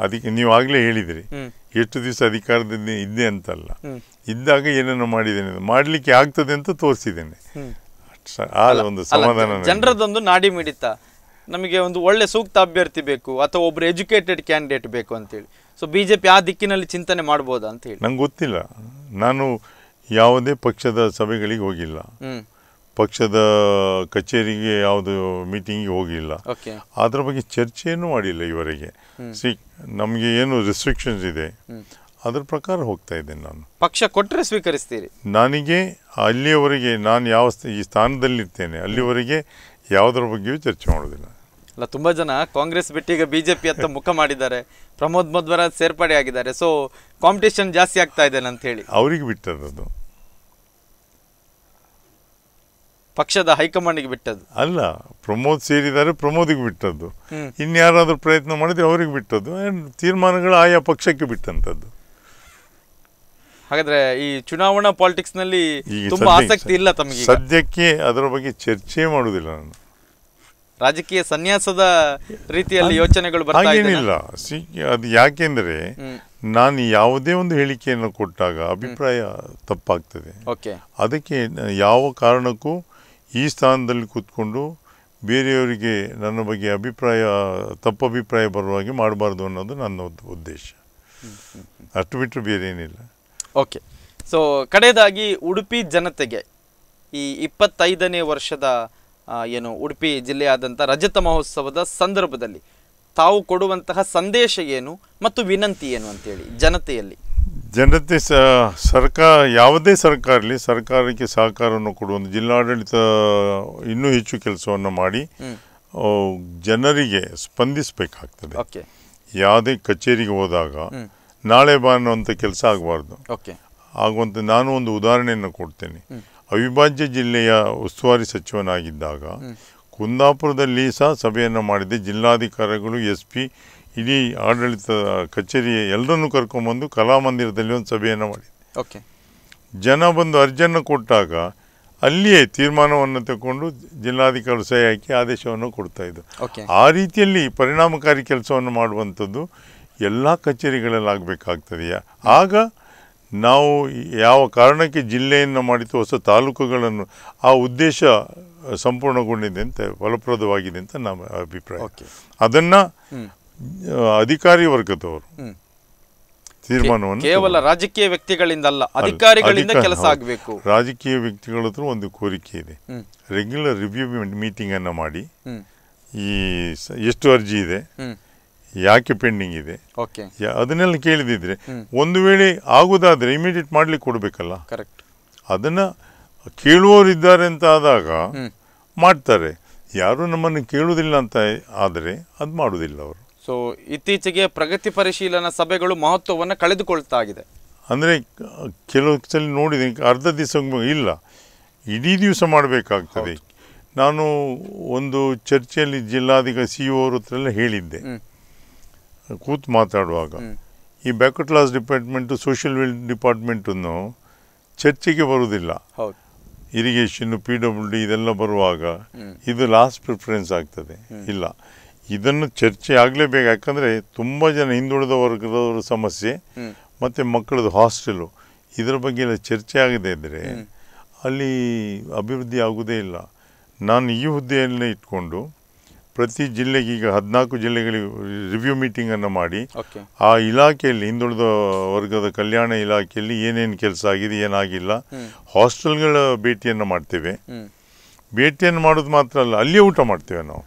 ಅದಕ್ಕೆ ನೀವು ಆಗಲೇ ಹೇಳಿದಿರಿ. ಎಷ್ಟು ದಿವಸ ಅಧಿಕಾರದಿಂದ ಇದ್ದೆ ಅಂತಲ್ಲ. ಇದ್ದಾಗ ಏನನ್ನು ಮಾಡಿದ್ದೇನೆ. ಮಾಡಲಿಕ್ಕೆ ಆಗ್ತದೆ ಅಂತ ತೋರಿಸಿದ್ದೇನೆ. ಆ ಒಂದು ಸಮಾಧಾನ. ಜನರದೊಂದು ನಾಡಿ ಮಿಡಿತ. ನಮಗೆ ಒಂದು ಒಳ್ಳೆ ಸೂಕ್ತ ಅಭ್ಯರ್ಥಿ ಬೇಕು ಅಥವಾ ಒಬ್ರು ಎಜುಕೇಟೆಡ್ ಕ್ಯಾಂಡಿಡೇಟ್ ಬೇಕು ಅಂತೇಳಿ. ಸೊ ಬಿಜೆಪಿ ಆ ದಿಕ್ಕಿನಲ್ಲಿ ಚಿಂತನೆ ಮಾಡ್ಬೋದಾ ಅಂತ ಹೇಳಿ. ನಂಗೆ ಗೊತ್ತಿಲ್ಲ. ನಾನು ಯಾವುದೇ ಪಕ್ಷದ ಸಭೆಗಳಿಗೆ ಹೋಗಿಲ್ಲ. ಪಕ್ಷದ ಕಚೇರಿಗೆ ಯಾವುದು ಮೀಟಿಂಗ್ ಹೋಗಿಲ್ಲ. ಅದರ ಬಗ್ಗೆ ಚರ್ಚೆಯನ್ನು ಮಾಡಿಲ್ಲ ಇವರಿಗೆ ಸಿ ನಮಗೆ ಏನು ರೆಸ್ಟ್ರಿಕ್ಷನ್ಸ್ ಇದೆ. ಅದ್ರ ಪ್ರಕಾರ ಹೋಗ್ತಾ ಇದ್ದೇನೆ ನಾನು. ಪಕ್ಷ ಕೊಟ್ಟರೆ ಸ್ವೀಕರಿಸ್ತೀರಿ. ನನಗೆ ಅಲ್ಲಿಯವರೆಗೆ ನಾನು ಯಾವ ಈ ಸ್ಥಾನದಲ್ಲಿರ್ತೇನೆ ಅಲ್ಲಿವರೆಗೆ ಯಾವುದರ ಬಗ್ಗೆಯೂ ಚರ್ಚೆ ಮಾಡೋದಿಲ್ಲ ಅಲ್ಲ ತುಂಬ ಜನ ಕಾಂಗ್ರೆಸ್ ಬಿಟ್ಟು ಈಗ ಬಿ ಜೆ ಪಿ ಅಂತ ಮುಖ ಮಾಡಿದ್ದಾರೆ ಪ್ರಮೋದ್ ಮಧ್ವರಾಜ್ ಸೇರ್ಪಡೆ ಆಗಿದ್ದಾರೆ ಸೊ ಕಾಂಪಿಟೇಷನ್ ಜಾಸ್ತಿ ಆಗ್ತಾ ಇದೆ ಅಂತ ಹೇಳಿ ಅವರಿಗೆ ಬಿಟ್ಟದ್ದು ಪಕ್ಷದ ಹೈಕಮಾಂಡ್ಗೆ ಬಿಟ್ಟದ್ದು. ಅಲ್ಲ ಪ್ರಮೋದ್ ಸೇರಿದ್ದಾರೆ ಪ್ರಮೋದಿಗೆ ಬಿಟ್ಟದ್ದು. ಇನ್ಯಾರಾದರೂ ಪ್ರಯತ್ನ ಮಾಡಿದ್ರೆ ಅವರಿಗೆ ಬಿಟ್ಟದ್ದು. ತೀರ್ಮಾನಗಳು ಆಯಾ ಪಕ್ಷಕ್ಕೆ ಬಿಟ್ಟಂಥದ್ದು ಹಾಗಾದ್ರೆ ಈ ಚುನಾವಣಾ ಪಾಲಿಟಿಕ್ಸ್ನಲ್ಲಿ ತುಂಬಾ ಆಸಕ್ತಿ ಇಲ್ಲ ತಮಗೆ ಸದ್ಯಕ್ಕೆ ಅದರ ಬಗ್ಗೆ ಚರ್ಚೆ ಮಾಡುವುದಿಲ್ಲ ನಾನು. ರಾಜಕೀಯ ಸನ್ಯಾಸದ ರೀತಿಯಲ್ಲಿ ಯೋಚನೆಗಳು ಹಾಗೇನಿಲ್ಲ. ಅದು ಯಾಕೆಂದರೆ ನಾನು ಯಾವುದೇ ಒಂದು ಹೇಳಿಕೆಯನ್ನು ಕೊಟ್ಟಾಗ ಅಭಿಪ್ರಾಯ ತಪ್ಪಾಗ್ತದೆ. ಅದಕ್ಕೆ ಯಾವ ಕಾರಣಕ್ಕೂ ಈ ಸ್ಥಾನದಲ್ಲಿ ಕೂತ್ಕೊಂಡು ಬೇರೆಯವರಿಗೆ ನನ್ನ ಬಗ್ಗೆ ಅಭಿಪ್ರಾಯ ತಪ್ಪು ಅಭಿಪ್ರಾಯ ಬರುವ ಹಾಗೆ ಮಾಡಬಾರ್ದು ಅನ್ನೋದು ನನ್ನ ಉದ್- ಉದ್ದೇಶ. ಅಷ್ಟು ಬಿಟ್ಟರೆ ಬೇರೆ ಏನಿಲ್ಲ ಓಕೆ. ಸೊ ಕಡೆಯದಾಗಿ ಉಡುಪಿ ಜನತೆಗೆ ಈ ಇಪ್ಪತ್ತೈದನೇ ವರ್ಷದ ಏನು ಉಡುಪಿ ಜಿಲ್ಲೆಯಾದಂಥ ರಜತ ಮಹೋತ್ಸವದ ಸಂದರ್ಭದಲ್ಲಿ ತಾವು ಕೊಡುವಂತಹ ಸಂದೇಶ ಏನು ಮತ್ತು ವಿನಂತಿ ಏನು ಅಂತೇಳಿ ಜನತೆಯಲ್ಲಿ? ಜನತೆ ಸ ಸರ್ಕಾರ ಯಾವುದೇ ಸರ್ಕಾರ ಇರಲಿ ಸರ್ಕಾರಕ್ಕೆ ಸಹಕಾರವನ್ನು ಕೊಡುವಂಥ ಜಿಲ್ಲಾಡಳಿತ ಇನ್ನೂ ಹೆಚ್ಚು ಕೆಲಸವನ್ನು ಮಾಡಿ ಜನರಿಗೆ ಸ್ಪಂದಿಸಬೇಕಾಗ್ತದೆ. ಯಾವುದೇ ಕಚೇರಿಗೆ ಹೋದಾಗ ನಾಳೆ ಬಾ ಅನ್ನುವಂಥ ಕೆಲಸ ಆಗಬಾರ್ದು. ಆಗುವಂಥ ನಾನು ಒಂದು ಉದಾಹರಣೆಯನ್ನು ಕೊಡ್ತೇನೆ. ಅವಿಭಾಜ್ಯ ಜಿಲ್ಲೆಯ ಉಸ್ತುವಾರಿ ಸಚಿವನಾಗಿದ್ದಾಗ ಕುಂದಾಪುರದಲ್ಲಿ ಸಹ ಸಭೆಯನ್ನು ಮಾಡಿದೆ ಜಿಲ್ಲಾಧಿಕಾರಿಗಳು ಎಸ್ ಪಿ ಇಡೀ ಆಡಳಿತ ಕಚೇರಿ ಎಲ್ಲರನ್ನೂ ಕರ್ಕೊಂಬಂದು ಕಲಾಮಂದಿರದಲ್ಲಿ ಒಂದು ಸಭೆಯನ್ನು ಮಾಡಿದೆ ಓಕೆ. ಜನ ಬಂದು ಅರ್ಜಿಯನ್ನು ಕೊಟ್ಟಾಗ ಅಲ್ಲಿಯೇ ತೀರ್ಮಾನವನ್ನು ತಗೊಂಡು ಜಿಲ್ಲಾಧಿಕಾರಿ ಸಹಿ ಹಾಕಿ ಆದೇಶವನ್ನು ಕೊಡ್ತಾ ಇದ್ದರು ಆ ರೀತಿಯಲ್ಲಿ ಪರಿಣಾಮಕಾರಿ ಕೆಲಸವನ್ನು ಮಾಡುವಂಥದ್ದು ಎಲ್ಲ ಕಚೇರಿಗಳಲ್ಲಿ ಆಗಬೇಕಾಗ್ತದೆಯಾ? ಆಗ ನಾವು ಯಾವ ಕಾರಣಕ್ಕೆ ಜಿಲ್ಲೆಯನ್ನು ಮಾಡಿತು ಹೊಸ ತಾಲೂಕುಗಳನ್ನು ಆ ಉದ್ದೇಶ ಸಂಪೂರ್ಣಗೊಂಡಿದೆ ಅಂತ ಫಲಪ್ರದವಾಗಿದೆ ಅಂತ ನಮ್ಮ ಅಭಿಪ್ರಾಯ. ಓಕೆ. ಅದನ್ನು ಅಧಿಕಾರಿ ವರ್ಗದವರು. ತೀರ್ಮಾನವನ್ನು ಕೇವಲ ರಾಜಕೀಯ ವ್ಯಕ್ತಿಗಳಿಂದ ಅಲ್ಲ ಅಧಿಕಾರಿಗಳಿಂದ ಕೆಲಸ ಆಗಬೇಕು. ರಾಜಕೀಯ ವ್ಯಕ್ತಿಗಳ ಹತ್ರ ಒಂದು ಕೋರಿಕೆ ಇದೆ. ರೆಗ್ಯುಲರ್ ರಿವ್ಯೂ ಮೀಟಿಂಗ್ ಅನ್ನು ಮಾಡಿ. ಈ ಎಷ್ಟು ಅರ್ಜಿ ಇದೆ? ಯಾಕೆ ಪೆಂಡಿಂಗ್ ಇದೆ? ಅದನ್ನೆಲ್ಲ ಕೇಳಿದಿದ್ರೆ ಒಂದು ವೇಳೆ ಆಗುದಾದ್ರೆ ಇಮಿಡಿಯೇಟ್ ಮಾಡ್ಲಿಕ್ಕೆ ಕೊಡಬೇಕಲ್ಲ? ಕರೆಕ್ಟ್ ಅದನ್ನ ಕೇಳುವವರಿದ್ದಾರೆ ಅಂತ ಆದಾಗ ಮಾಡ್ತಾರೆ. ಯಾರು ನಮ್ಮನ್ನು ಕೇಳುವುದಿಲ್ಲ ಅಂತ ಆದರೆ ಅದು ಮಾಡುವುದಿಲ್ಲ ಅವರು. ಸೊ ಇತ್ತೀಚೆಗೆ ಪ್ರಗತಿ ಪರಿಶೀಲನಾ ಸಭೆಗಳು ಮಹತ್ವವನ್ನು ಕಳೆದುಕೊಳ್ತಾ ಇದೆ ಅಂದರೆ ಕೆಲವು ಸಲ ನೋಡಿದೆ ಅರ್ಧ ದಿವಸ ಇಲ್ಲ ಇಡೀ ದಿವಸ ಮಾಡಬೇಕಾಗ್ತದೆ. ನಾನು ಒಂದು ಚರ್ಚೆಯಲ್ಲಿ ಜಿಲ್ಲಾಧಿಕಾರಿ ಸಿ ಅವ್ರ ಹತ್ರ ಎಲ್ಲ ಹೇಳಿದ್ದೆ. ಕೂತು ಮಾತಾಡುವಾಗ ಈ backward class department social well ಡಿಪಾರ್ಟ್ಮೆಂಟನ್ನು ಚರ್ಚೆಗೆ ಬರುವುದಿಲ್ಲ. ಹೌದು. ಇರಿಗೇಷನ್ ಪಿ ಡಬ್ಲ್ಯೂ ಡಿ ಇದೆಲ್ಲ ಬರುವಾಗ ಇದು ಲಾಸ್ಟ್ ಪ್ರಿಫರೆನ್ಸ್ ಆಗ್ತದೆ. ಇಲ್ಲ. ಇದನ್ನು ಚರ್ಚೆ ಆಗಲೇಬೇಕು. ಯಾಕಂದರೆ ತುಂಬ ಜನ ಹಿಂದುಳಿದ ವರ್ಗದವರ ಸಮಸ್ಯೆ ಮತ್ತು ಮಕ್ಕಳದು ಹಾಸ್ಟೆಲು. ಇದರ ಬಗ್ಗೆ ಎಲ್ಲ ಚರ್ಚೆ ಆಗದೆ ಇದ್ದರೆ ಅಲ್ಲಿ ಅಭಿವೃದ್ಧಿ ಆಗುವುದೇ ಇಲ್ಲ. ನಾನು ಈ ಹುದ್ದೆಯಲ್ಲೇ ಇಟ್ಕೊಂಡು ಪ್ರತಿ ಜಿಲ್ಲೆಗೆ ಈಗ ಹದಿನಾಲ್ಕು ಜಿಲ್ಲೆಗಳಿಗೆ ರಿವ್ಯೂ ಮೀಟಿಂಗನ್ನು ಮಾಡಿ ಆ ಇಲಾಖೆಯಲ್ಲಿ ಹಿಂದುಳಿದ ವರ್ಗದ ಕಲ್ಯಾಣ ಇಲಾಖೆಯಲ್ಲಿ ಏನೇನು ಕೆಲಸ ಆಗಿದೆ ಏನಾಗಿಲ್ಲ ಹಾಸ್ಟೆಲ್ಗಳ ಭೇಟಿಯನ್ನು ಮಾಡ್ತೇವೆ. ಭೇಟಿಯನ್ನು ಮಾಡೋದು ಮಾತ್ರ ಅಲ್ಲ ಅಲ್ಲಿಯೇ ಊಟ ಮಾಡ್ತೇವೆ ನಾವು.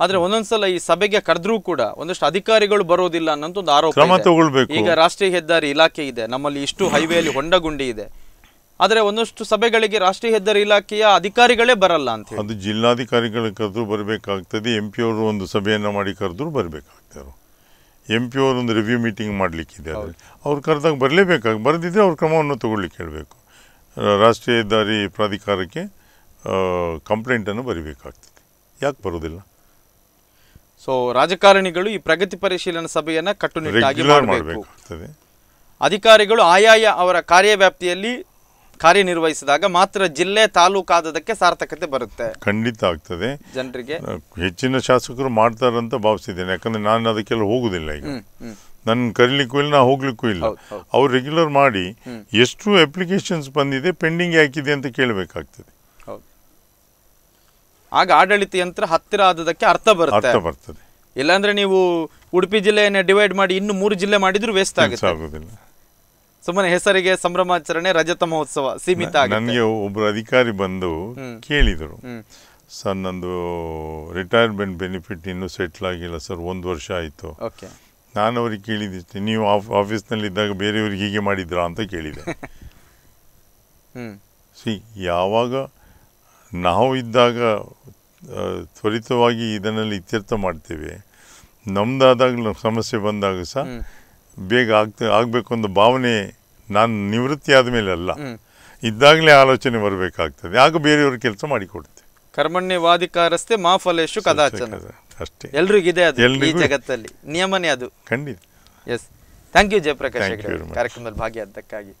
ಆದ್ರೆ ಒಂದೊಂದ್ಸಲ ಈ ಸಭೆಗೆ ಕರೆದ್ರೂ ಕೂಡ ಒಂದಷ್ಟು ಅಧಿಕಾರಿಗಳು ಬರೋದಿಲ್ಲ ಅನ್ನೋಂತ ಒಂದು ಆರೋಪ ಕ್ರಮ. ತಗೊಳ್ಬೇಕು. ಈಗ ರಾಷ್ಟ್ರೀಯ ಹೆದ್ದಾರಿ ಇಲಾಖೆ ಇದೆ. ನಮ್ಮಲ್ಲಿ ಇಷ್ಟು ಹೈವೇಲಿ ಹೊಂಡಗುಂಡಿ ಇದೆ. ಆದ್ರೆ ಒಂದಷ್ಟು ಸಭೆಗಳಿಗೆ ರಾಷ್ಟ್ರೀಯ ಹೆದ್ದಾರಿ ಇಲಾಖೆಯ ಅಧಿಕಾರಿಗಳೇ ಬರಲ್ಲ ಅಂತ ಅದು ಜಿಲ್ಲಾಧಿಕಾರಿಗಳ ಕರೆದ್ರು ಬರಬೇಕಾಗ್ತದೆ. ಎಂ ಪಿ ಅವರು ಒಂದು ಸಭೆಯನ್ನು ಮಾಡಿ ಕರೆದ್ರು ಬರಬೇಕಾಗ್ತದೆ. ಎಂ ಪಿ ಅವರು ಒಂದು ರಿವ್ಯೂ ಮೀಟಿಂಗ್ ಮಾಡಲಿಕ್ಕಿದೆ ಅವ್ರು ಕರೆದಾಗ ಬರಲೇಬೇಕಾಗಿ ಬರೆದಿದ್ರೆ ಅವ್ರ ಕ್ರಮವನ್ನು ತಗೊಳ್ಳಿಕ್ಕೆ ಹೇಳಬೇಕು. ರಾಷ್ಟ್ರೀಯ ಹೆದ್ದಾರಿ ಪ್ರಾಧಿಕಾರಕ್ಕೆ ಕಂಪ್ಲೇಂಟನ್ನು ಬರೀಬೇಕಾಗ್ತದೆ. ಯಾಕೆ ಬರೋದಿಲ್ಲ? ಸೊ ರಾಜಕಾರಣಿಗಳು ಈ ಪ್ರಗತಿ ಪರಿಶೀಲನಾ ಸಭೆಯನ್ನ ಕಟ್ಟುನಿಟ್ಟಾಗಿ ಮಾಡಬೇಕು. ಮಾಡಬೇಕಾಗ್ತದೆ. ಅಧಿಕಾರಿಗಳು ಆಯಾಯ ಅವರ ಕಾರ್ಯವ್ಯಾಪ್ತಿಯಲ್ಲಿ ಕಾರ್ಯನಿರ್ವಹಿಸಿದಾಗ ಮಾತ್ರ ಜಿಲ್ಲೆ ತಾಲೂಕಾದದಕ್ಕೆ ಸಾರ್ಥಕತೆ ಬರುತ್ತೆ. ಖಂಡಿತ ಆಗ್ತದೆ. ಜನರಿಗೆ. ಹೆಚ್ಚಿನ ಶಾಸಕರು ಮಾಡ್ತಾರಂತ ಭಾವಿಸಿದ್ದೇನೆ ಯಾಕಂದ್ರೆ ನಾನು ಅದಕ್ಕೆಲ್ಲ ಹೋಗುದಿಲ್ಲ ಈಗ. ನನ್ನ ಕರೀಲಿಕ್ಕೂ ಇಲ್ಲ ನಾ ಹೋಗ್ಲಿಕ್ಕೂ ಇಲ್ಲ. ಅವ್ರು ರೆಗ್ಯುಲರ್ ಮಾಡಿ ಎಷ್ಟು ಅಪ್ಲಿಕೇಶನ್ಸ್ ಬಂದಿದೆ ಪೆಂಡಿಂಗ್ ಹಾಕಿದೆ ಅಂತ ಕೇಳಬೇಕಾಗ್ತದೆ. ಆಗ ಆಡಳಿತ ಯಂತ್ರ ಹತ್ತಿರ ಆದದಕ್ಕೆ ಅರ್ಥ ಬರುತ್ತೆ. ಅರ್ಥ ಬರ್ತದೆ. ಇಲ್ಲಾಂದ್ರೆ ನೀವು ಉಡುಪಿ ಜಿಲ್ಲೆಯನ್ನ ಡಿವೈಡ್ ಮಾಡಿ ಇನ್ನು ಮೂರು ಜಿಲ್ಲೆ ಮಾಡಿದ್ರು ವೇಸ್ಟ್ ಆಗುತ್ತೆ. ಆಗುದಿಲ್ಲ. ಸುಮ್ಮನೆ ಹೆಸರಿಗೆ ಸಂಭ್ರಮಾಚರಣೆ ರಜತ ಮಹೋತ್ಸವ ಸೀಮಿತ ನನಗೆ ಒಬ್ಬರು ಅಧಿಕಾರಿ ಬಂದು. ಕೇಳಿದರು. ಸರ್ ನಂದು ರಿಟೈರ್ಮೆಂಟ್ ಬೆನಿಫಿಟ್ ಇನ್ನೂ ಸೆಟ್ಲ್ ಆಗಿಲ್ಲ ಸರ್ ಒಂದು ವರ್ಷ ಆಯಿತು. ಓಕೆ. ನಾನು ಅವ್ರಿಗೆ ಕೇಳಿದಿಷ್ಟೆ ನೀವು ಆಫ್ ಆಫೀಸ್ನಲ್ಲಿದ್ದಾಗ ಬೇರೆಯವ್ರಿಗೆ ಹೀಗೆ ಮಾಡಿದ್ರಾ? ಅಂತ ಕೇಳಿದೆ. ಸಿ ಯಾವಾಗ ನಾವು ಇದ್ದಾಗ ತ್ವರಿತವಾಗಿ ಇದನ್ನೆಲ್ಲ ಇತ್ಯರ್ಥ ಮಾಡ್ತೇವೆ. ನಮ್ಮದಾದಾಗ ಸಮಸ್ಯೆ ಬಂದಾಗ ಸಹ ಬೇಗ ಆಗ್ತ ಆಗಬೇಕು ಅಂತ ಭಾವನೆ ನಾನು ನಿವೃತ್ತಿ ಆದಮೇಲೆ ಅಲ್ಲ. ಇದ್ದಾಗಲೇ ಆಲೋಚನೆ ಬರಬೇಕಾಗ್ತದೆ. ಆಗ ಬೇರೆಯವ್ರ ಕೆಲಸ ಮಾಡಿಕೊಡ್ತೇವೆ. ಕರ್ಮಣ್ಯವಾದಿಕಾರಸ್ತೆ ಮಾ ಫಲೇಶು ಕದಾಚನ. ಅಷ್ಟೇ. ಎಲ್ರಿಗಿದೆ ಅದು ಈ ಜಗತ್ತಲ್ಲಿ. ನಿಯಮನೇ ಅದು. ಖಂಡಿತ. Yes thank you Jayaprakash. ಕಾರ್ಯಕ್ರಮದಲ್ಲಿ ಭಾಗಿಯಾದ್ದಕ್ಕಾಗಿ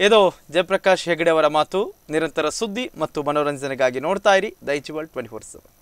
ಇದು ಜಯಪ್ರಕಾಶ್ ಹೆಗಡೆ ಅವರ ಮಾತು. ನಿರಂತರ ಸುದ್ದಿ ಮತ್ತು ಮನೋರಂಜನೆಗಾಗಿ ನೋಡ್ತಾ ಇರಿ. Daiji world twenty four seven.